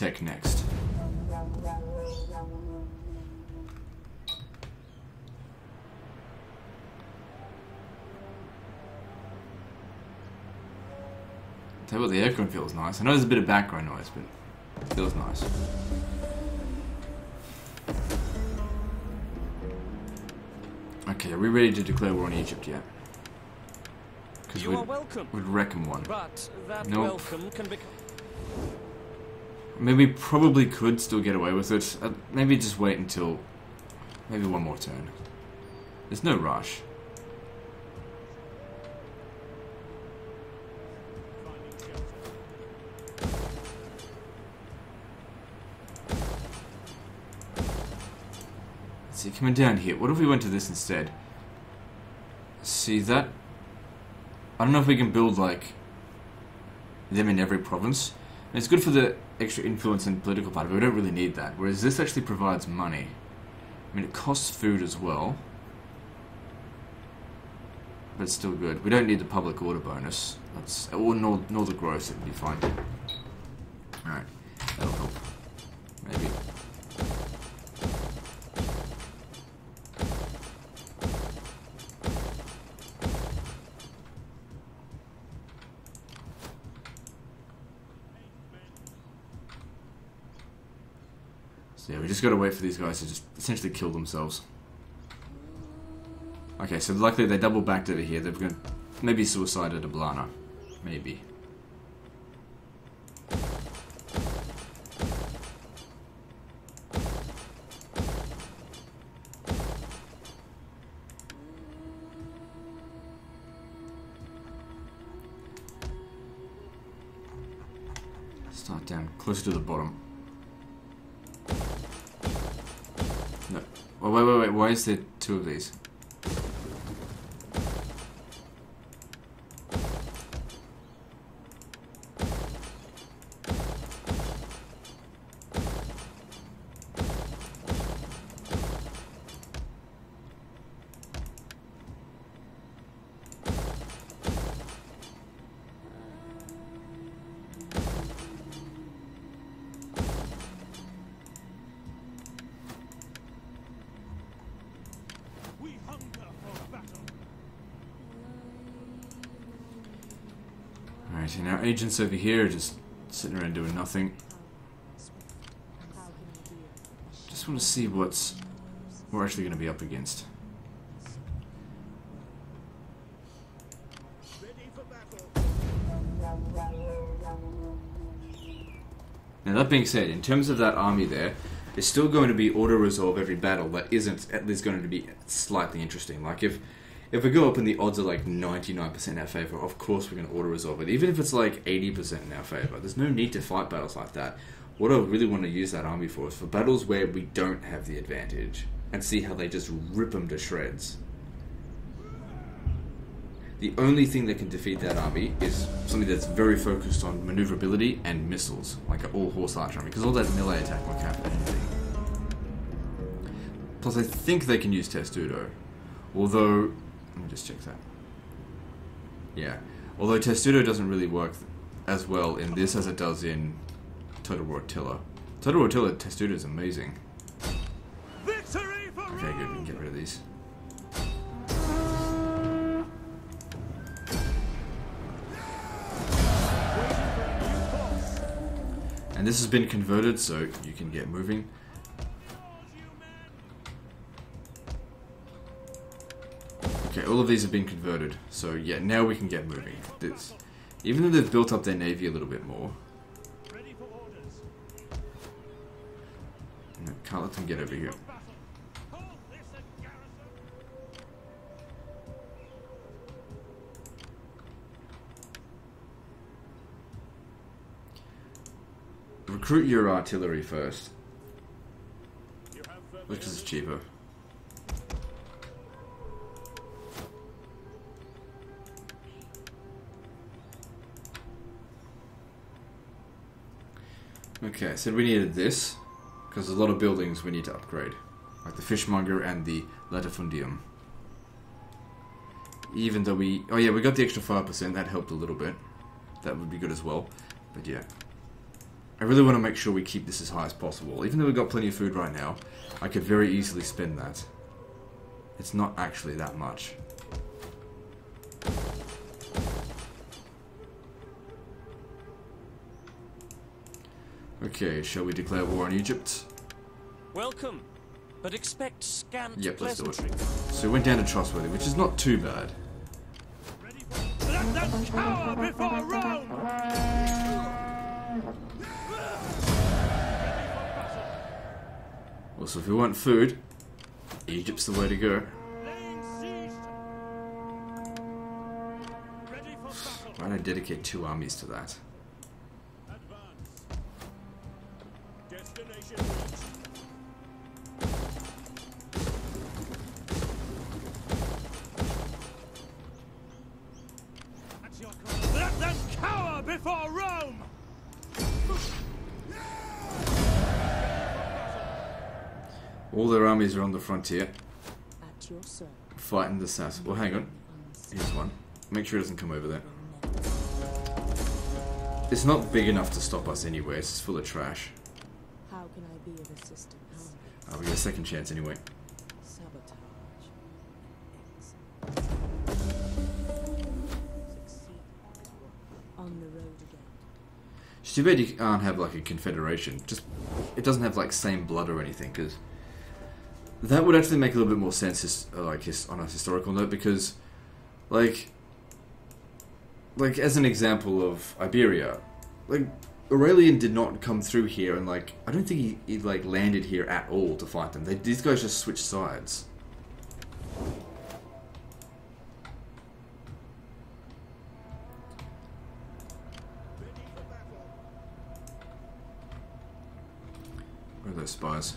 A: Tech next. Tell you what, the aircon feels nice. I know there's a bit of background noise, but it feels nice. Okay, are we ready to declare war on Egypt yet? Because we'd,
E: welcome.
A: we'd reckon one.
E: But that
A: Nope.
E: welcome can become.
A: We probably could still get away with it. Uh, maybe just wait until maybe one more turn. There's no rush. Let's see, coming down here. What if we went to this instead? See that? I don't know if we can build like them in every province. And it's good for the extra influence in political party, but we don't really need that. Whereas this actually provides money. I mean, it costs food as well. But it's still good. We don't need the public order bonus. That's or nor, nor the gross, it'd be fine. Alright. Just gotta wait for these guys to just essentially kill themselves. Okay, so luckily they double backed over here. They're gonna maybe suicide at Ablana. Maybe. Start down closer to the bottom. Oh, wait, wait, wait. Why is there two of these? Agents over here just sitting around doing nothing. Just want to see what's we're actually going to be up against. Now that being said, in terms of that army there, it's still going to be auto resolve every battle that isn't at least going to be slightly interesting. Like if if we go up and the odds are like 99% in our favor, of course we're going to auto resolve it. Even if it's like 80% in our favor, there's no need to fight battles like that. What I really want to use that army for is for battles where we don't have the advantage and see how they just rip them to shreds. The only thing that can defeat that army is something that's very focused on maneuverability and missiles, like an all horse archer army, because all that melee attack won't for anything. Plus, I think they can use Testudo. Although, let me just check that. Yeah. Although Testudo doesn't really work as well in this as it does in Total War Attila. Total War Attila, Testudo is amazing.
C: Victory for
A: Okay, good, we can get rid of these. And this has been converted, so you can get moving. all of these have been converted. So yeah, now we can get moving. This, even though they've built up their navy a little bit more. No, can't let them get over here. Recruit your artillery first. Which is cheaper. Okay, so we needed this because there's a lot of buildings we need to upgrade, like the fishmonger and the latifundium. Even though we, oh yeah, we got the extra five percent. That helped a little bit. That would be good as well. But yeah, I really want to make sure we keep this as high as possible. Even though we've got plenty of food right now, I could very easily spend that. It's not actually that much. Okay, shall we declare war on Egypt?
E: Welcome, but expect scant
A: Yep, let's do it. So we went down to trustworthy, which is not too bad.
F: ready Let them cower before Rome!
A: Also, if we want food, Egypt's the way to go.
F: Laying siege to- Ready for battle.
A: Why don't I dedicate two armies to that? Frontier,
B: At your service.
A: fighting the Sass. Well, hang on. Here's one. Make sure it doesn't come over there. It's not big enough to stop us anyway. It's just full of trash.
B: How can I be of assistance?
A: Uh, we get a second chance anyway.
B: Sabotage. On the road again.
A: It's too bad you can't have like a confederation. Just it doesn't have like same blood or anything because that would actually make a little bit more sense, his, uh, like his, on a historical note, because like like as an example of Iberia, like Aurelian did not come through here and like I don't think he, he like landed here at all to fight them. They, these guys just switched sides. Where are those spies?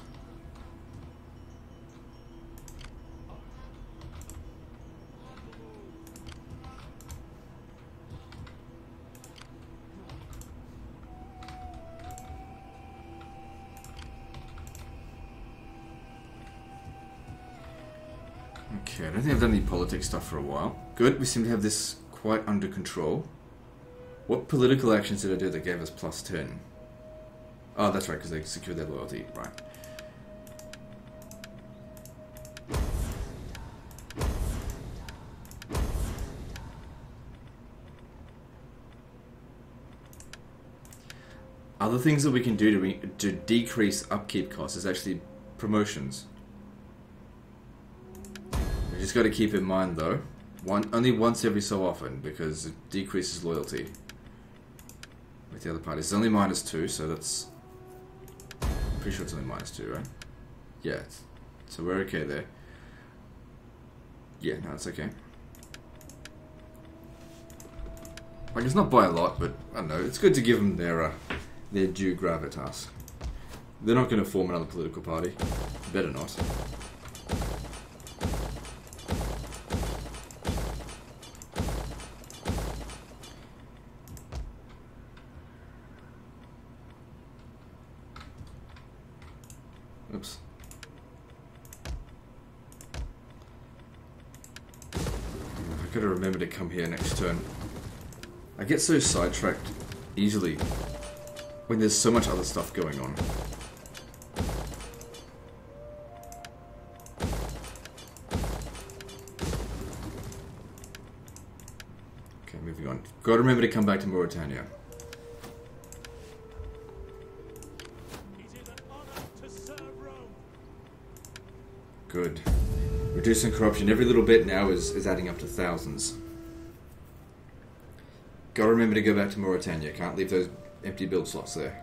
A: Politics stuff for a while. Good, we seem to have this quite under control. What political actions did I do that gave us plus 10? Oh, that's right, because they secured their loyalty. Right. Other things that we can do to, to decrease upkeep costs is actually promotions. Just got to keep in mind though, one only once every so often because it decreases loyalty with the other parties. It's only minus two, so that's. I'm pretty sure it's only minus two, right? Yeah. So we're okay there. Yeah, no, it's okay. Like it's not by a lot, but I don't know. It's good to give them their uh, their due gravitas. They're not going to form another political party. Better not. Oops. I gotta remember to come here next turn. I get so sidetracked easily when there's so much other stuff going on. Okay, moving on. Gotta remember to come back to Mauritania. Good. Reducing corruption every little bit now is, is adding up to thousands. Gotta remember to go back to Mauritania. Can't leave those empty build slots there.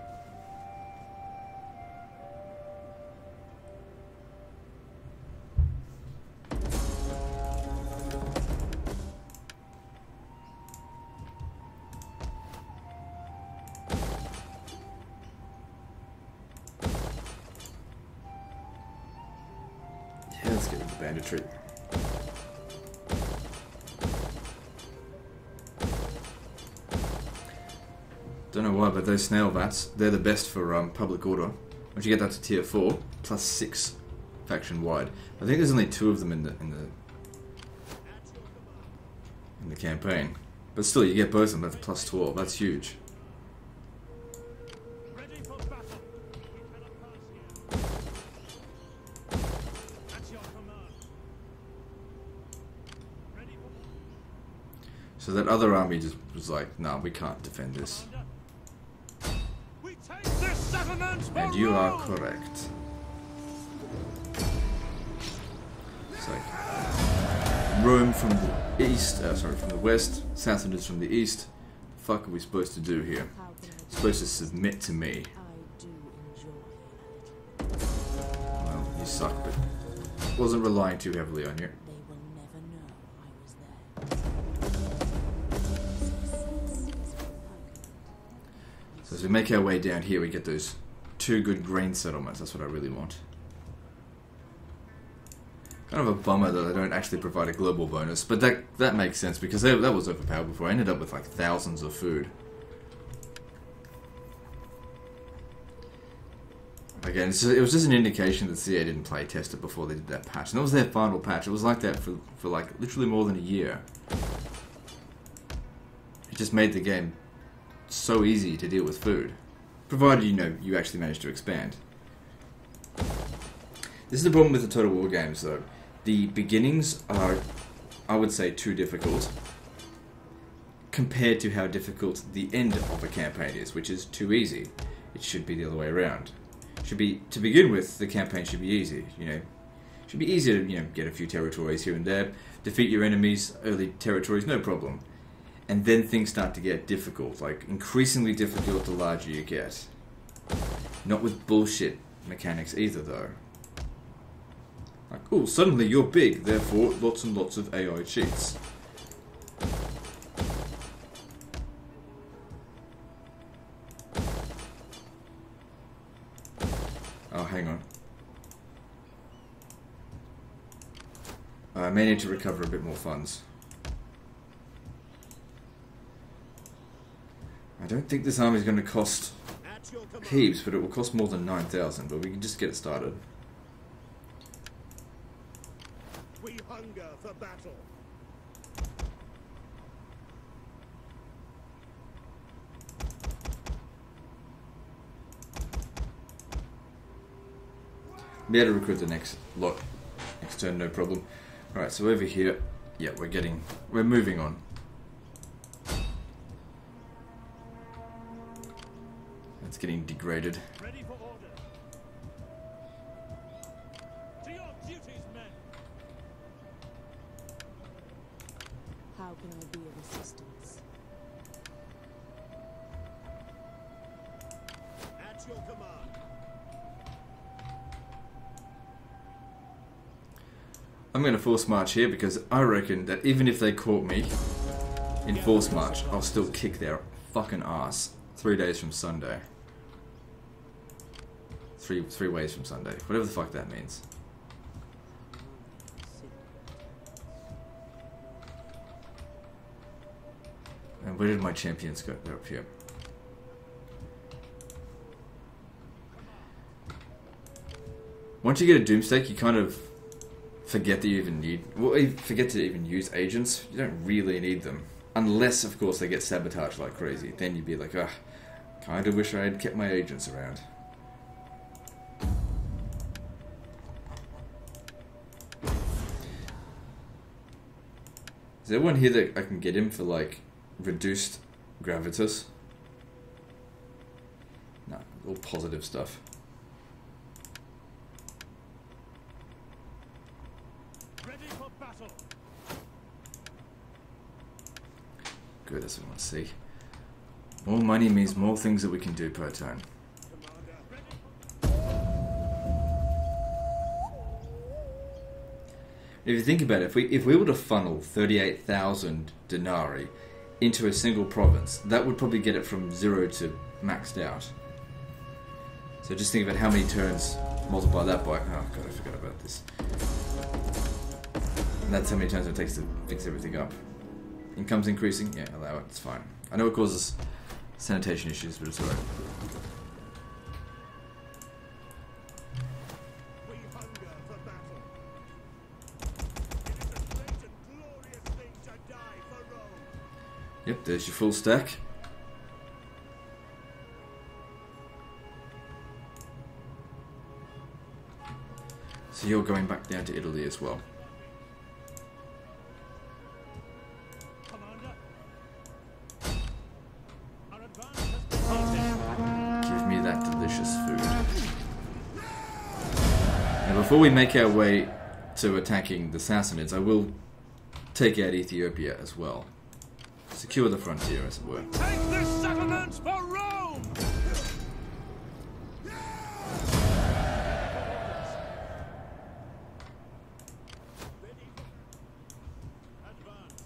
A: Those snail vats, they're the best for um, public order. Once you get that to tier 4, plus 6 faction wide. I think there's only two of them in the in the in the campaign. But still, you get both of them, that's plus 12, that's huge.
C: At
A: So that other army just was like, nah, we can't defend this. And you are correct. It's like Rome from the east, uh, sorry, from the west, Southerners from the east. The fuck are we supposed to do here? Supposed to submit to me. Well, you suck, but wasn't relying too heavily on you. So as we make our way down here, we get those two good grain settlements. That's what I really want. Kind of a bummer that they don't actually provide a global bonus, but that that makes sense because they, that was overpowered before. I ended up with like thousands of food. Again, it was just an indication that CA didn't play test it before they did that patch, and that was their final patch. It was like that for for like literally more than a year. It just made the game so easy to deal with food, provided you know you actually manage to expand. This is the problem with the Total War games, though. The beginnings are, I would say, too difficult compared to how difficult the end of a campaign is, which is too easy. It should be the other way around. Should be to begin with, the campaign should be easy. You know, should be easy to you know get a few territories here and there, defeat your enemies, early territories, no problem and then things start to get difficult, like increasingly difficult the larger you get. Not with bullshit mechanics either, though. Like, oh, suddenly you're big, therefore lots and lots of AI cheats. Oh, hang on. Uh, I may need to recover a bit more funds. I don't think this army is going to cost
C: At your command.
A: heaps, but it will cost more than 9,000, but we can just get it started.
C: We hunger for battle.
A: Be able to recruit the next lot, next turn, no problem. Alright, so over here, yeah, we're getting, we're moving on. Getting degraded.
C: Ready for order. To your duties, men.
B: How can I be of assistance?
C: At your command.
A: I'm going to force march here because I reckon that even if they caught me in force march, I'll still kick their fucking ass three days from Sunday. Three three ways from Sunday, whatever the fuck that means. And where did my champions go? They're up here. Once you get a Doomstack, you kind of forget that you even need. Well, you forget to even use agents. You don't really need them. Unless, of course, they get sabotaged like crazy. Then you'd be like, ah, kinda wish I had kept my agents around. Is there one here that I can get him for like reduced gravitas? No, all positive stuff.
C: Ready for battle.
A: Good, that's what I want to see. More money means more things that we can do per turn. If you think about it, if we if we were to funnel thirty eight thousand denarii into a single province, that would probably get it from zero to maxed out. So just think about how many turns multiply that by. Oh god, I forgot about this. And that's how many turns it takes to fix everything up. Income's increasing? Yeah, allow it, it's fine. I know it causes sanitation issues, but it's alright. Yep, there's your full stack. So you're going back down to Italy as well. Give me that delicious food. Now, before we make our way to attacking the Sassanids, I will take out Ethiopia as well. Secure the frontier, as it were.
E: Take this settlement for Rome!
C: Advance.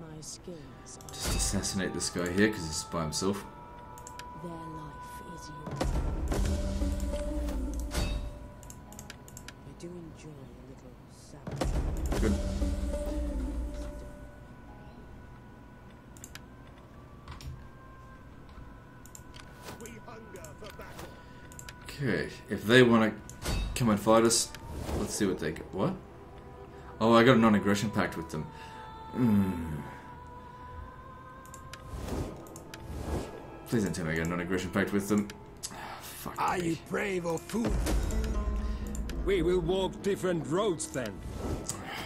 B: My skills are
A: Just assassinate this guy here because he's by himself. They want to come and fight us, let's see what they get. What? Oh, I got a non-aggression pact with them. Hmm. Please don't tell me I got a non-aggression pact with them. Fuck
G: Are
A: me.
G: you brave or fool? We will walk different roads then.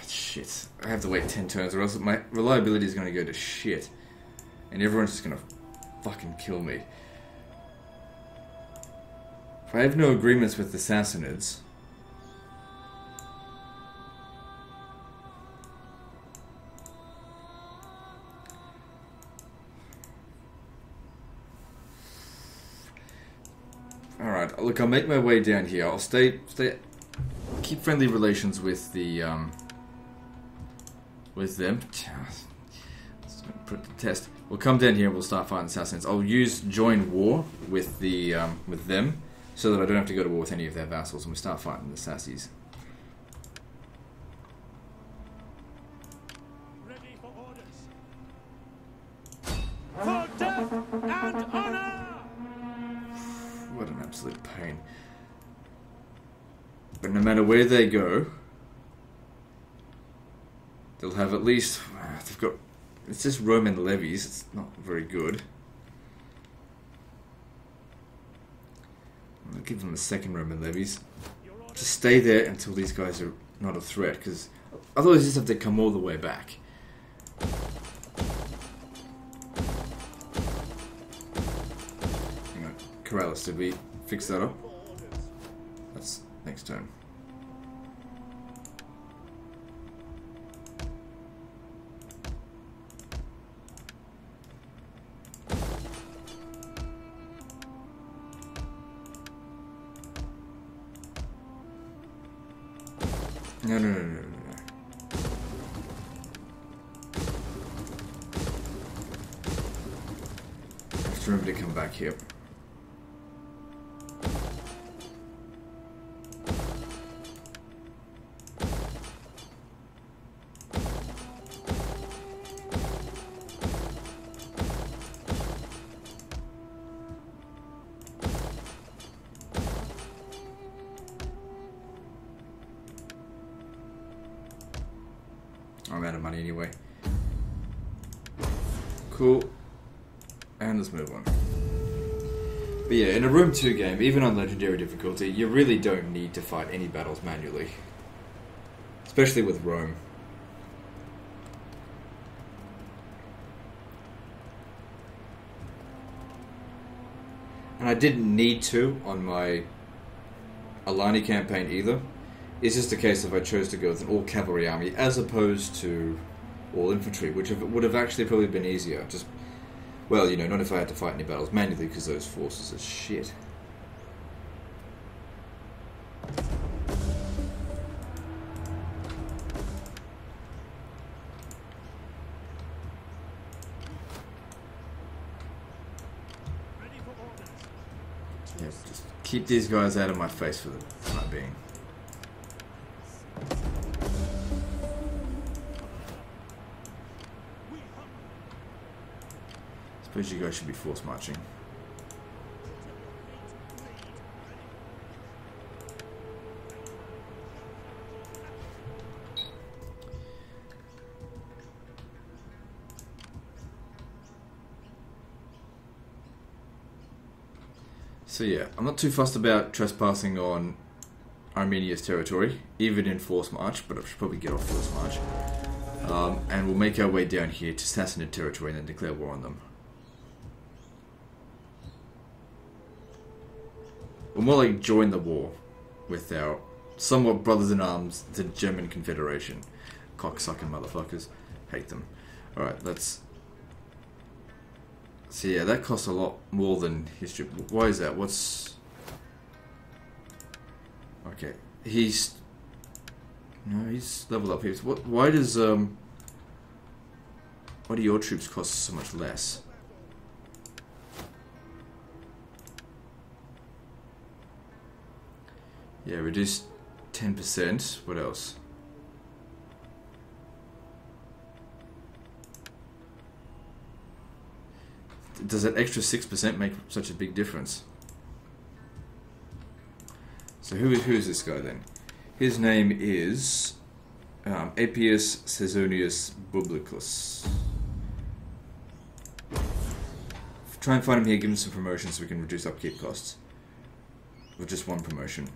A: Shit. I have to wait 10 turns or else my reliability is going to go to shit. And everyone's just going to fucking kill me. If I have no agreements with the Sassanids... Alright, look, I'll make my way down here. I'll stay, stay, keep friendly relations with the, um, with them. Let's put the test. We'll come down here and we'll start fighting Sassanids. I'll use join war with the um, with them so that I don't have to go to war with any of their vassals and we start fighting the sassies.
C: Ready for orders. For death and honor! *sighs*
A: What an absolute pain. But no matter where they go, they'll have at least *sighs* they've got it's just Roman levies, it's not very good. I'll give them a second Roman levies. To stay there until these guys are not a threat, because otherwise you just have to come all the way back. Corrales, did we fix that up? That's next turn. No, no, no, no, no, remember to come back here. Yeah, in a Rome 2 game, even on Legendary difficulty, you really don't need to fight any battles manually. Especially with Rome. And I didn't need to on my Alani campaign either. It's just a case of I chose to go with an all cavalry army as opposed to all infantry, which would have actually probably been easier. Just, well, you know, not if I had to fight any battles manually because those forces are shit. Yeah, just Keep these guys out of my face for the time being. You guys should be force marching. So yeah, I'm not too fussed about trespassing on Armenia's territory, even in force march, but I should probably get off force march. Um, and we'll make our way down here to Sassanid territory and then declare war on them. Or more like join the war with our somewhat brothers in arms, the German Confederation. Cocksucking motherfuckers. Hate them. Alright, let's. So yeah, that costs a lot more than history. Why is that? What's. Okay. He's. No, he's leveled up here. What? Why does um? Why do your troops cost so much less? Yeah, reduce ten percent. What else? Does that extra six percent make such a big difference? So who is who is this guy then? His name is um, Appius Caesonius Publicus. Try and find him here, give him some promotions so we can reduce upkeep costs. With just one promotion.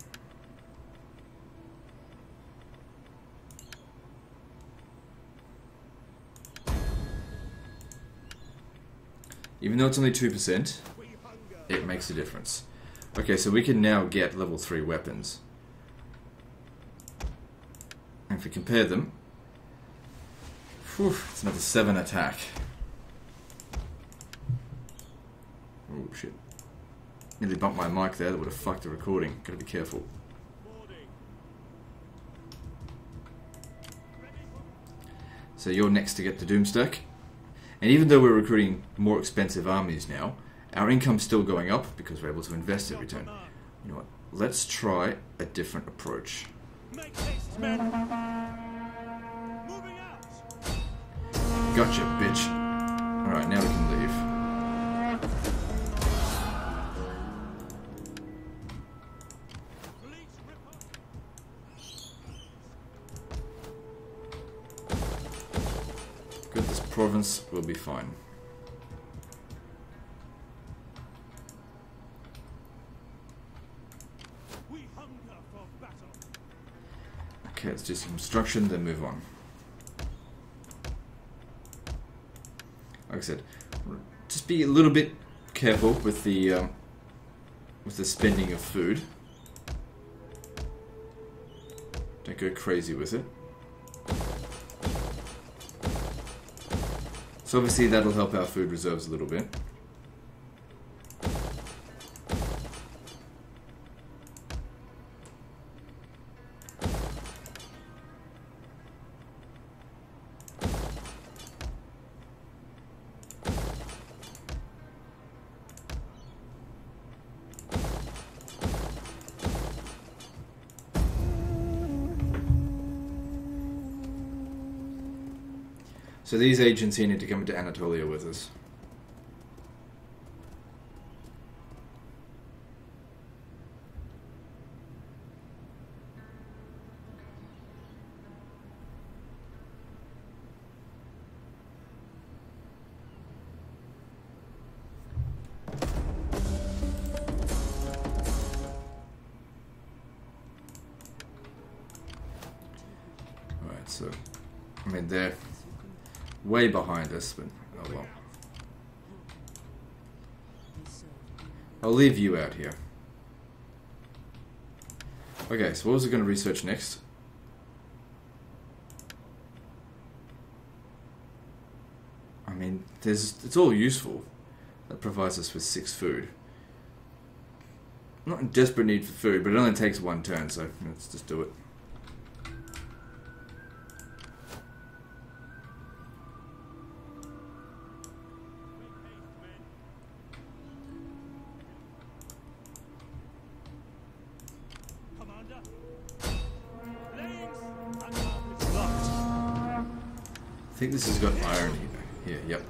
A: Even though it's only 2%, it makes a difference. Okay, so we can now get level 3 weapons. And if we compare them, whew, it's another 7 attack. Oh shit. Nearly bumped my mic there, that would have fucked the recording. Gotta be careful. So you're next to get the Doomstack. And even though we're recruiting more expensive armies now, our income's still going up because we're able to invest every turn. You know what? Let's try a different approach.
C: Make haste, men! Moving out!
A: Gotcha, bitch. Alright, now we can leave. Province will be fine.
C: We hunger for battle!
A: Okay, let's do some construction, then move on. Like I said, just be a little bit careful with the um, with the spending of food. Don't go crazy with it. So obviously that'll help our food reserves a little bit. So these agents here need to come into Anatolia with us. Way behind us, but oh well. I'll leave you out here. Okay, so what was I going to research next? I mean, there's it's all useful. That provides us with six food. Not in desperate need for food, but it only takes one turn, so let's just do it. Think this has got iron here. Yep.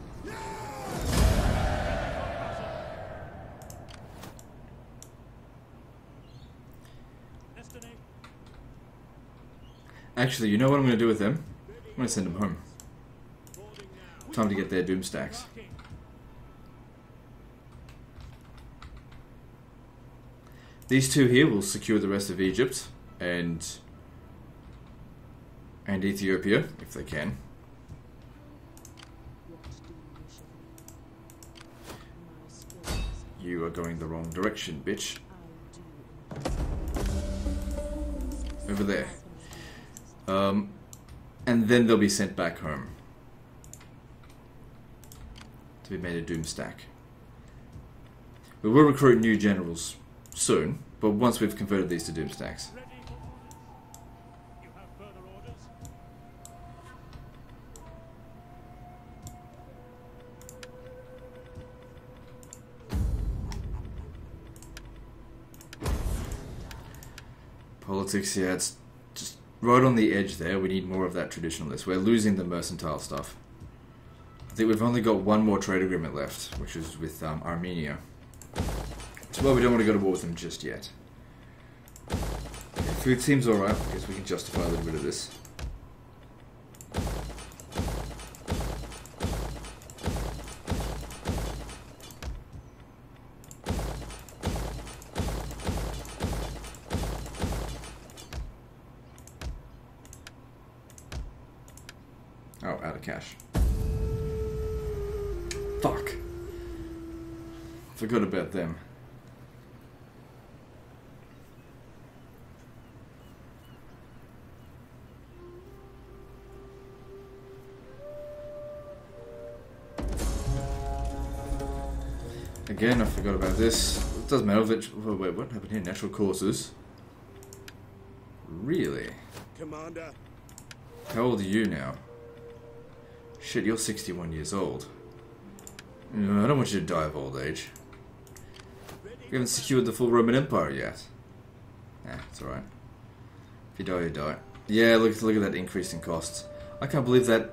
A: Actually, you know what I'm going to do with them? I'm going to send them home. Time to get their doom stacks. These two here will secure the rest of Egypt and and Ethiopia if they can.
B: What do you wish of me? My skills,
A: You are going the wrong direction, bitch. Over there. Um, and then they'll be sent back home to be made a doom stack. We will recruit new generals soon, but once we've converted these to doom stacks. Politics, yeah, it's just right on the edge there. We need more of that traditionalist. We're losing the mercantile stuff. I think we've only got one more trade agreement left, which is with um, Armenia. That's why we don't want to go to war with them just yet. Food seems alright, because we can justify a little bit of this. Out of cash. Fuck. Forgot about them. Again, I forgot about this. It doesn't matter. Which, wait, wait, what happened here? Natural causes. Really?
C: Commander,
A: How old are you now? Shit, you're 61 years old. No, I don't want you to die of old age. We haven't secured the full Roman Empire yet. Nah, it's alright. If you die, you die. Yeah, look, look at that increase in costs. I can't believe that.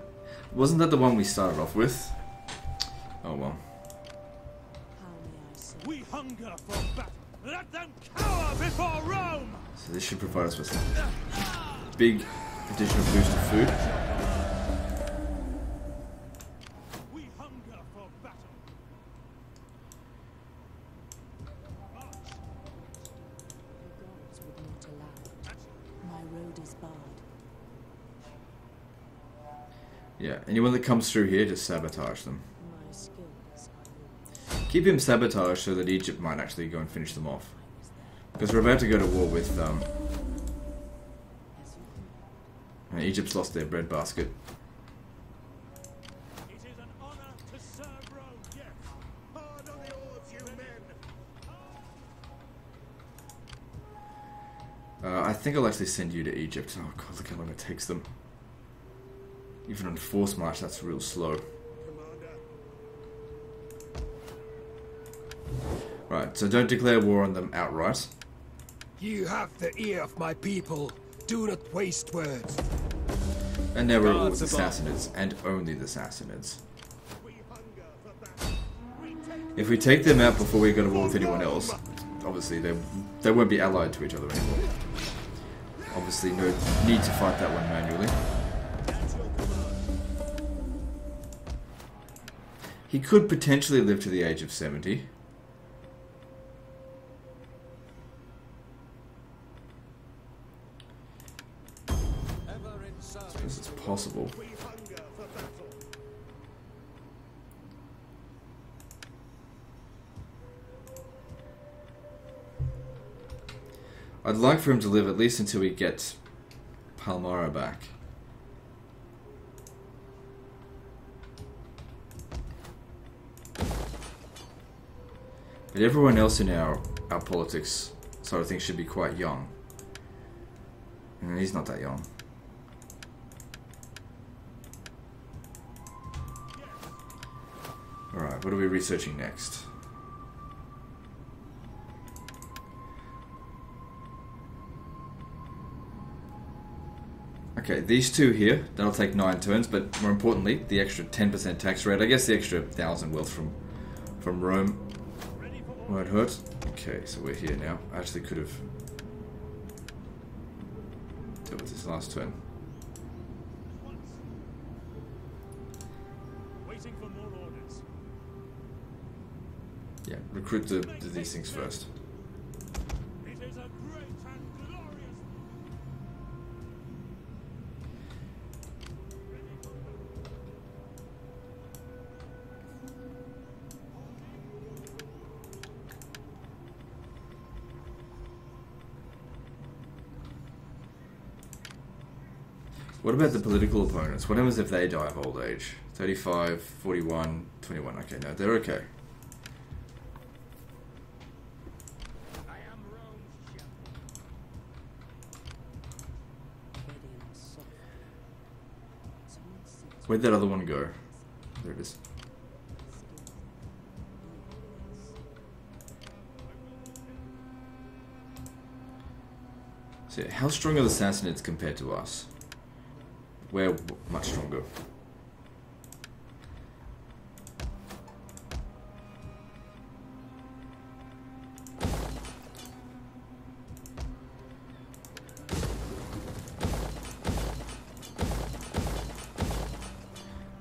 A: Wasn't that the one we started off with? Oh well.
B: How may I serve?
F: We hunger for battle. Let them cower before Rome!
A: So this should provide us with some big additional boost of food.
F: We hunger for battle. March.
B: The gods would not allow. My road is barred.
A: Yeah, anyone that comes through here, just sabotage them.
B: My skills are yours.
A: Keep him sabotaged so that Egypt might actually go and finish them off. Because we're about to go to war with, um,
B: As you can
A: and Egypt's lost their breadbasket.
F: It is an honor to serve Rome. Yes.
C: hard on the oars, you men!
A: Uh, I think I'll actually send you to Egypt. Oh god, look how long it takes them. Even on force march, that's real slow. Right, so don't declare war on them outright.
G: You have the ear of my people. Do not waste words.
A: And there we're at war with
G: Gods
A: the. Sassanids, and only the Sassanids.
C: we hunger for battle. We take
A: If we take them out before we go to war with anyone else, obviously they they won't be allied to each other anymore. Obviously, no need to fight that one manually. He could potentially live to the age of 70.
G: Ever in.
A: Because it's possible. I'd like for him to live at least until we get Palmyra back. But everyone else in our, our politics sort of thing should be quite young. And he's not that young. Alright, what are we researching next? Okay, these two here, that'll take nine turns, but more importantly, the extra 10% tax rate. I guess the extra thousand wealth from from Rome Oh, won't hurt. Okay, so we're here now. I actually could have dealt with this last turn. Yeah, recruit the, the these things first.
F: It is a great and glorious.
A: What about the political opponents? What happens if they die of old age? 35, 41, 21. Okay, no, they're okay. Where'd that other one go? There it is. So, how strong are the Sassanids compared to us? We're much stronger.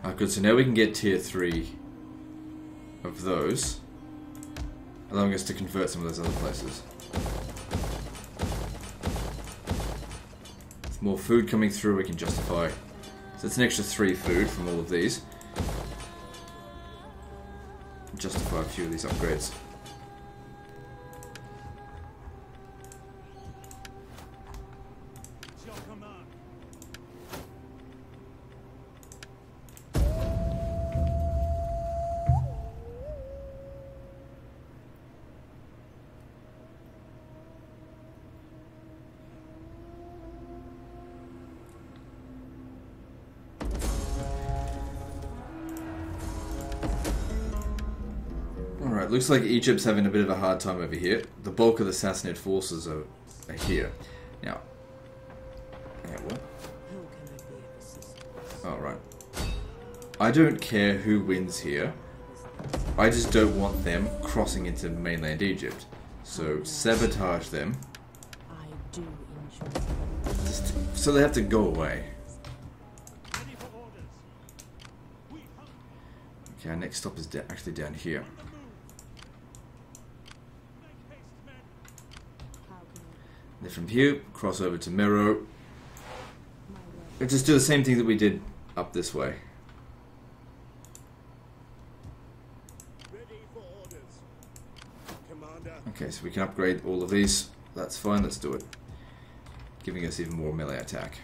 A: Ah, good. So now we can get tier three of those, allowing us to convert some of those other places. More food coming through, we can justify. So it's an extra three food from all of these. Justify a few of these upgrades. Looks like Egypt's having a bit of a hard time over here. The bulk of the Sassanid forces are, are here. Now. Yeah, what?
B: Of assistance?
A: Alright. I don't care who wins here. I just don't want them crossing into mainland Egypt. So sabotage them. Just so they have to go away. Okay, our next stop is actually down here.
F: the move. Make haste, men.
B: how can
A: From here, cross over to
B: work
A: And just do the same thing that we did up this way. Okay, so we can upgrade all of these. That's fine, let's do it. Giving us even more melee attack.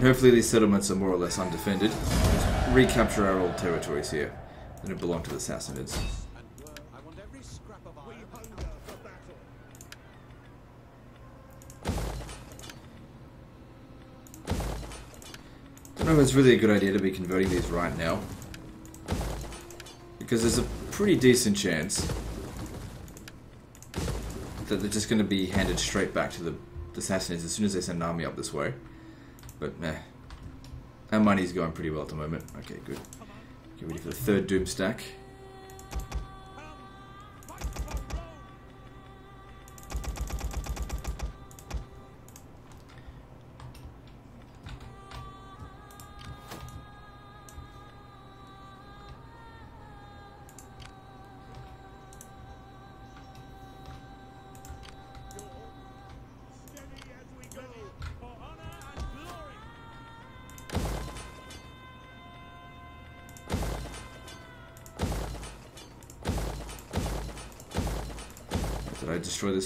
A: And hopefully these settlements are more or less undefended. Just recapture our old territories here that had belonged to the Sassanids.
G: I want every scrap of
C: We
G: iron.
C: hunger for battle.
A: don't know it's really a good idea to be converting these right now. Because there's a pretty decent chance that they're just going to be handed straight back to the, the Sassanids as soon as they send an army up this way. But, meh. Our money's going pretty well at the moment. Okay, good. Get ready for the third Doom stack.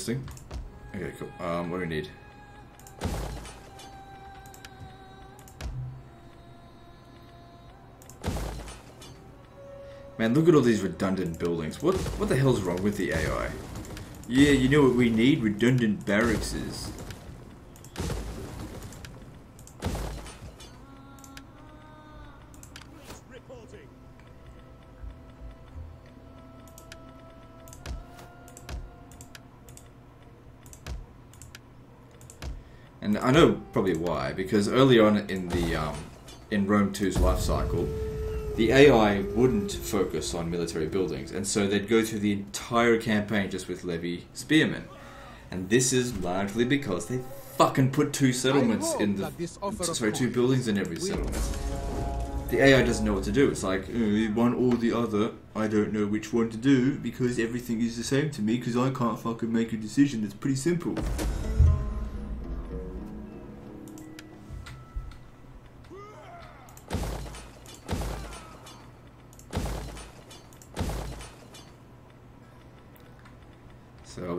A: Okay, cool. Um, what do we need? Man, look at all these redundant buildings. What what the hell's wrong with the AI? Yeah, you know what we need? Redundant barracks.
C: Police
A: probably why, because early on in the um, in Rome 2's life cycle, the AI wouldn't focus on military buildings, and so they'd go through the entire campaign just with levy spearmen. And this is largely because they fucking put two settlements in the
D: this offer of
A: sorry two buildings in every settlement. The AI doesn't know what to do. It's like uh, one or the other. I don't know which one to do because everything is the same to me because I can't fucking make a decision. It's pretty simple.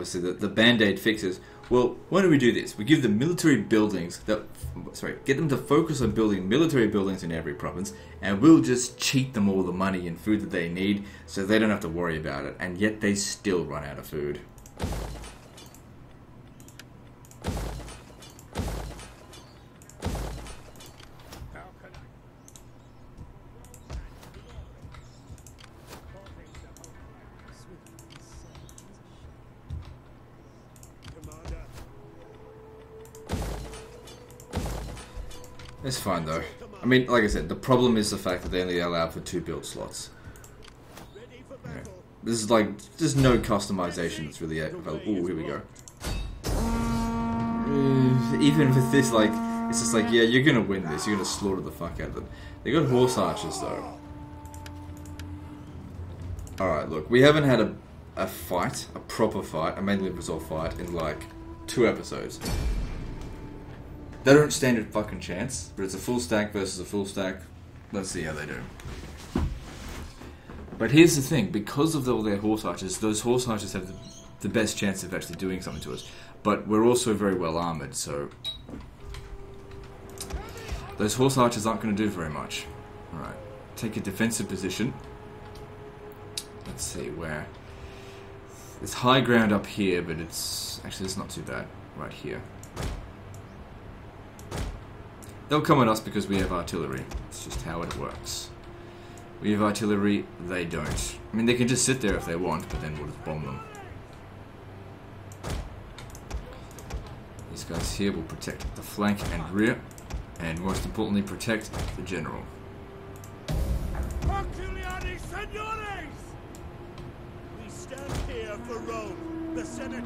A: Obviously the, the band-aid fixes. Well, why don't we do this? We give the military buildings that sorry, get them to focus on building military buildings in every province, and we'll just cheat them all the money and food that they need so they don't have to worry about it, and yet they still run out of food. I mean, like I said, the problem is the fact that they only allow for two build slots.
C: ready.
A: This is like there's no customization that's really available. Oh, here we go. Uh, Even with this, like, it's just like, yeah, you're gonna win this. You're gonna slaughter the fuck out of them. They got horse archers though. All right, look, we haven't had a a fight, a proper fight, a mainly resolved fight in like two episodes. They don't stand a fucking chance, but it's a full stack versus a full stack. Let's see how they do. But here's the thing: because of all their horse archers, those horse archers have the, the best chance of actually doing something to us. But we're also very well armored, so those horse archers aren't going to do very much. All right, take a defensive position. Let's see where. It's high ground up here, but it's actually it's not too bad right here. They'll come at us because we have artillery. It's just how it works. We have artillery, they don't. I mean, they can just sit there if they want, but then we'll just bomb them. These guys here will protect the flank and rear, and most importantly, protect the general.
C: We stand here for Rome, the Senate.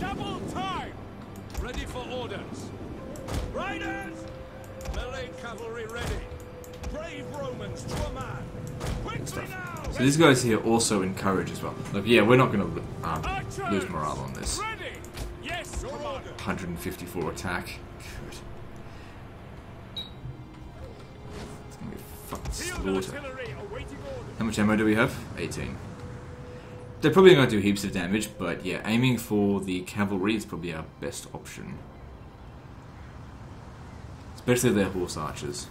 F: Double time! Ready for orders.
C: Riders!
F: Melee cavalry ready.
C: Brave Romans to a man! Quickly now!
A: So these guys here also encourage as well. Look, yeah, we're not going to uh, lose morale on this.
F: Ready! Yes,
C: Your
F: Commander.
C: order.
A: 154 attack. Good. It's gonna be fucking slaughter.
F: artillery awaiting orders.
A: How much ammo do we have? 18. They're probably going to do heaps of damage, but yeah, aiming for the cavalry is probably our best option. Especially their horse archers.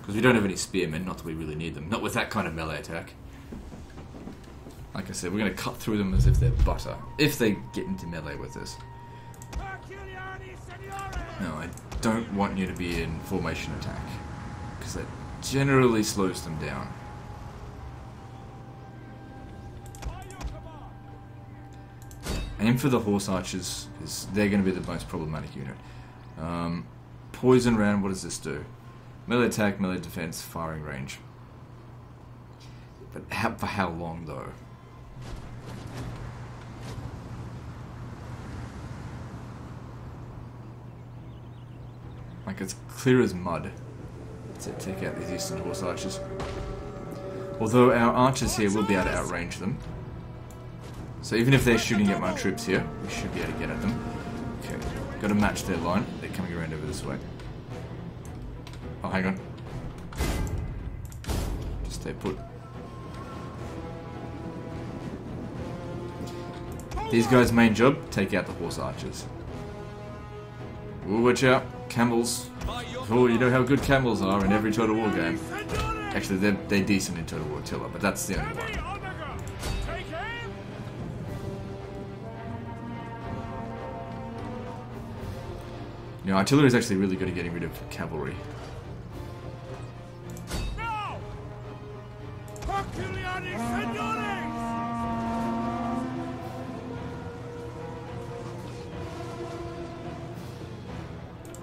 A: Because we don't have any spearmen, not that we really need them. Not with that kind of melee attack. Like I said, we're going to cut through them as if they're butter. If they get into melee with us. No, I don't want you to be in formation attack. Because that generally slows them down. Aim for the horse archers, because they're going to be the most problematic unit. Um, poison round, what does this do? Melee attack, melee defense, firing range. But how, for how long, though? Like, it's clear as mud to take out these eastern horse archers. Although our archers here will be able to outrange them. So even if they're shooting at my troops here, we should be able to get at them. Okay, got to match their line. They're coming around over this way. Oh, hang on. Just stay put. These guys' main job, take out the horse archers. Ooh, watch out. Camels. Oh, you know how good camels are in every Total War game. Actually, they're, they're decent in Total War Attila, but that's the only one. Know, artillery is actually really good at getting rid of cavalry.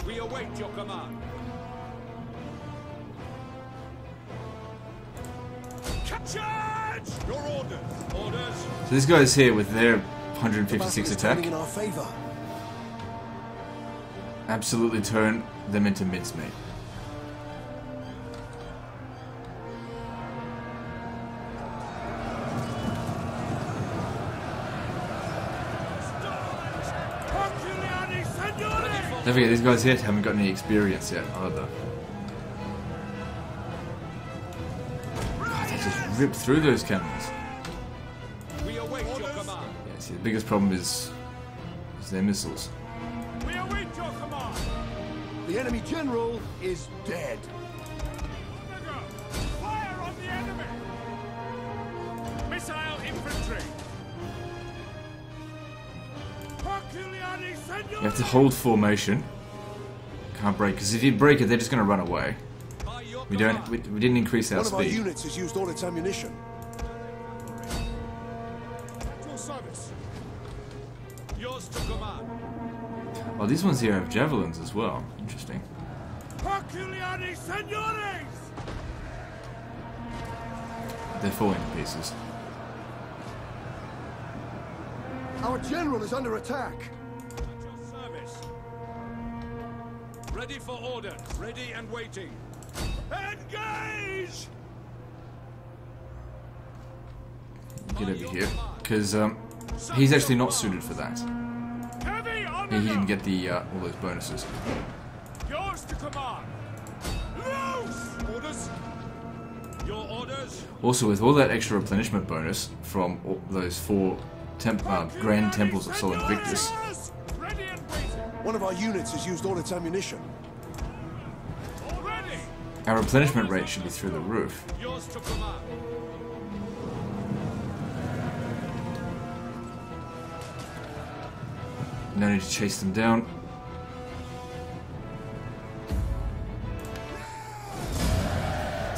C: We
G: await your command.
F: Charge!
G: Your orders! Orders!
A: So these guys here with their 156 attack.
H: In our favor
A: absolutely turn them into mincemeat.
F: Signore!
A: Don't forget, these guys here haven't got any experience yet either. God, they just rip through those cannons.
G: We await your command.
A: Yeah, see, the biggest problem is, is their missiles.
H: Enemy general is dead.
F: Fire on the enemy! Missile infantry!
A: You have to hold formation. Can't break, because if you break it, they're just going to run away. We don't. We, we didn't increase our
H: One of our
A: speed.
H: units has used all its ammunition.
F: At your service!
G: Yours to command.
A: Oh, these ones here have javelins as well. Interesting. They're falling to pieces.
H: Our general is under attack.
G: At your service. Ready for orders. Ready and waiting.
F: Engage!
A: Get over here, because um, he's actually not suited for that.
F: Heavy
A: He, he didn't get the uh, all those bonuses.
F: Yours to command!
A: Also, with all that extra replenishment bonus from all those four temp, uh, Grand Temples of Sol Invictus,
F: and waiting!
H: One of our units has used all its ammunition.
A: Our replenishment rate should be through the roof.
G: Yours to.
A: No need to chase them down.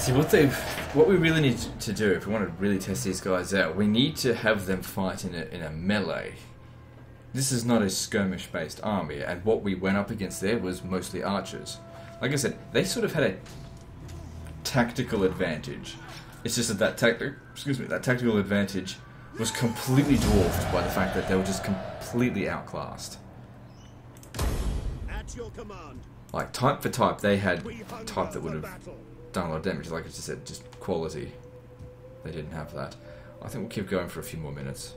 A: See what they, what we really need to do if we want to really test these guys out, we need to have them fight in a in a melee. This is not a skirmish-based army, and what we went up against there was mostly archers. Like I said, they sort of had a tactical advantage. It's just that that tactic, excuse me, that tactical advantage was completely dwarfed by the fact that they were just completely outclassed.
C: At your command.
A: Like type for type, they had type that would have a lot of damage. Like I just said, just quality. They didn't have that. I think we'll keep going for a few more minutes.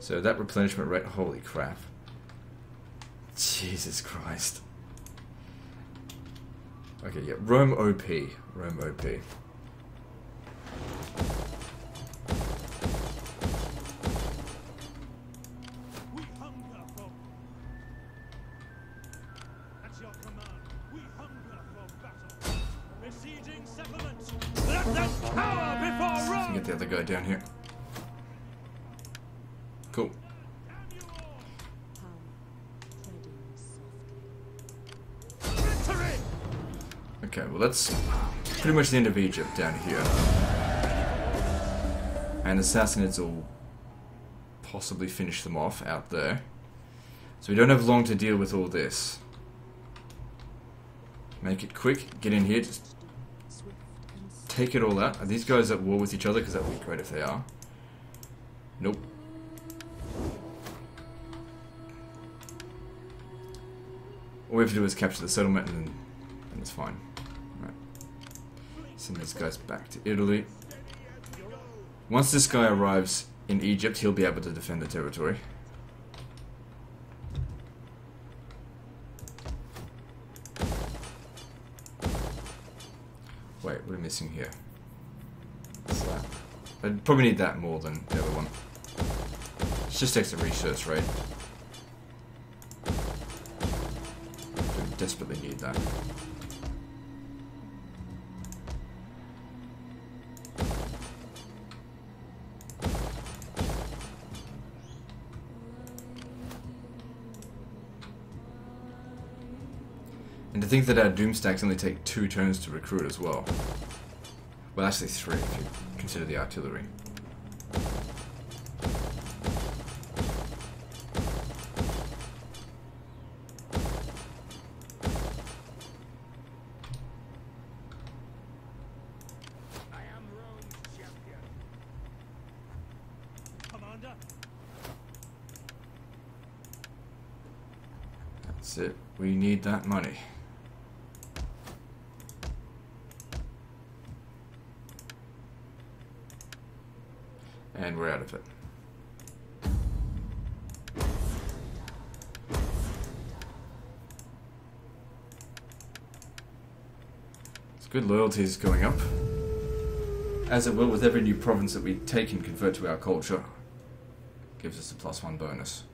A: So that replenishment rate, holy crap. Jesus Christ. Okay, yeah, Rome OP. Rome OP. that's pretty much the end of Egypt down here. And Sassanids will possibly finish them off out there. So we don't have long to deal with all this. Make it quick, get in here, just take it all out. Are these guys at war with each other? Because that would be great if they are. Nope. All we have to do is capture the settlement and and it's fine. Right. Send these guys back to Italy. Once this guy arrives in Egypt, he'll be able to defend the territory. Wait, what are we missing here? I'd probably need that more than the other one. It's just takes extra research, right? Do desperately need that. think that our Doomstacks only take two turns to recruit as well. Well, actually three if you consider the artillery. That's it. We need that money. Out of it. It's good loyalty is going up. As it will with every new province that we take and convert to our culture. Gives us a plus one bonus.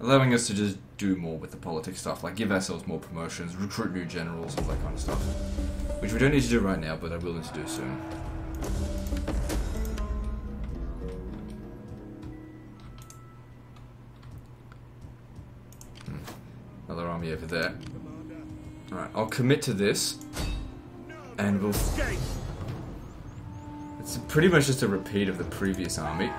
A: Allowing us to just do more with the politics stuff, like give ourselves more promotions, recruit new generals, all that kind of stuff. Which we don't need to do right now, but I'm willing to do soon. I'll commit to this. And we'll... It's pretty much just a repeat of the previous army.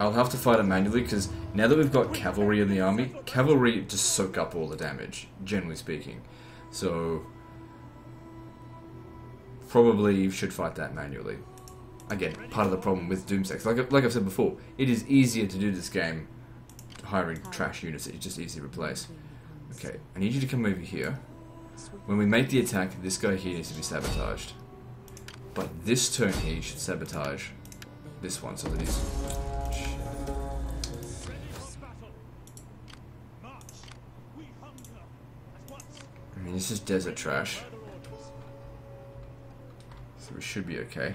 A: I'll have to fight it manually because now that we've got cavalry in the army, cavalry just soak up all the damage, generally speaking. So probably you should fight that manually. Again, part of the problem with Doomstacks, like like I've said before, it is easier to do this game hiring trash units that you just easily replace. Okay, I need you to come over here. When we make the attack, this guy here needs to be sabotaged. But this turn here, should sabotage this one so that he's. I mean, this is desert trash, so we should be okay.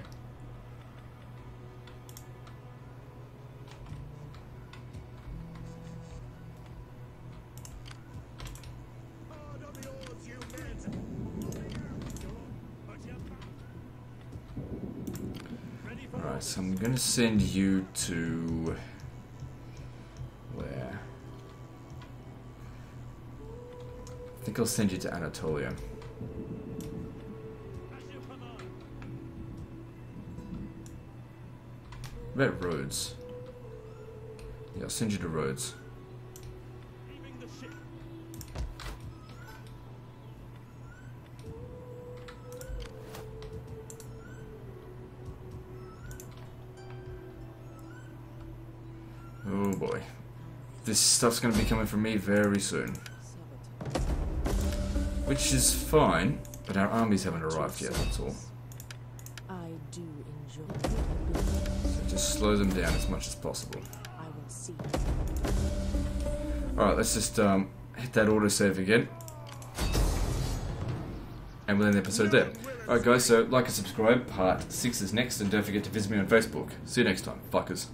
A: Send you to. Where? I think I'll send you to Anatolia. about Rhodes? Yeah, I'll send you to Rhodes. This stuff's gonna be coming from me very soon. Which is fine, but our armies haven't arrived yet, that's all.
B: I do enjoy the ability.
A: So just slow them down as much as possible.
B: I will see.
A: Alright, let's just um, hit that autosave again. And we'll end the episode there. Alright guys, so like and subscribe, part 6 is next, and don't forget to visit me on Facebook. See you next time, fuckers.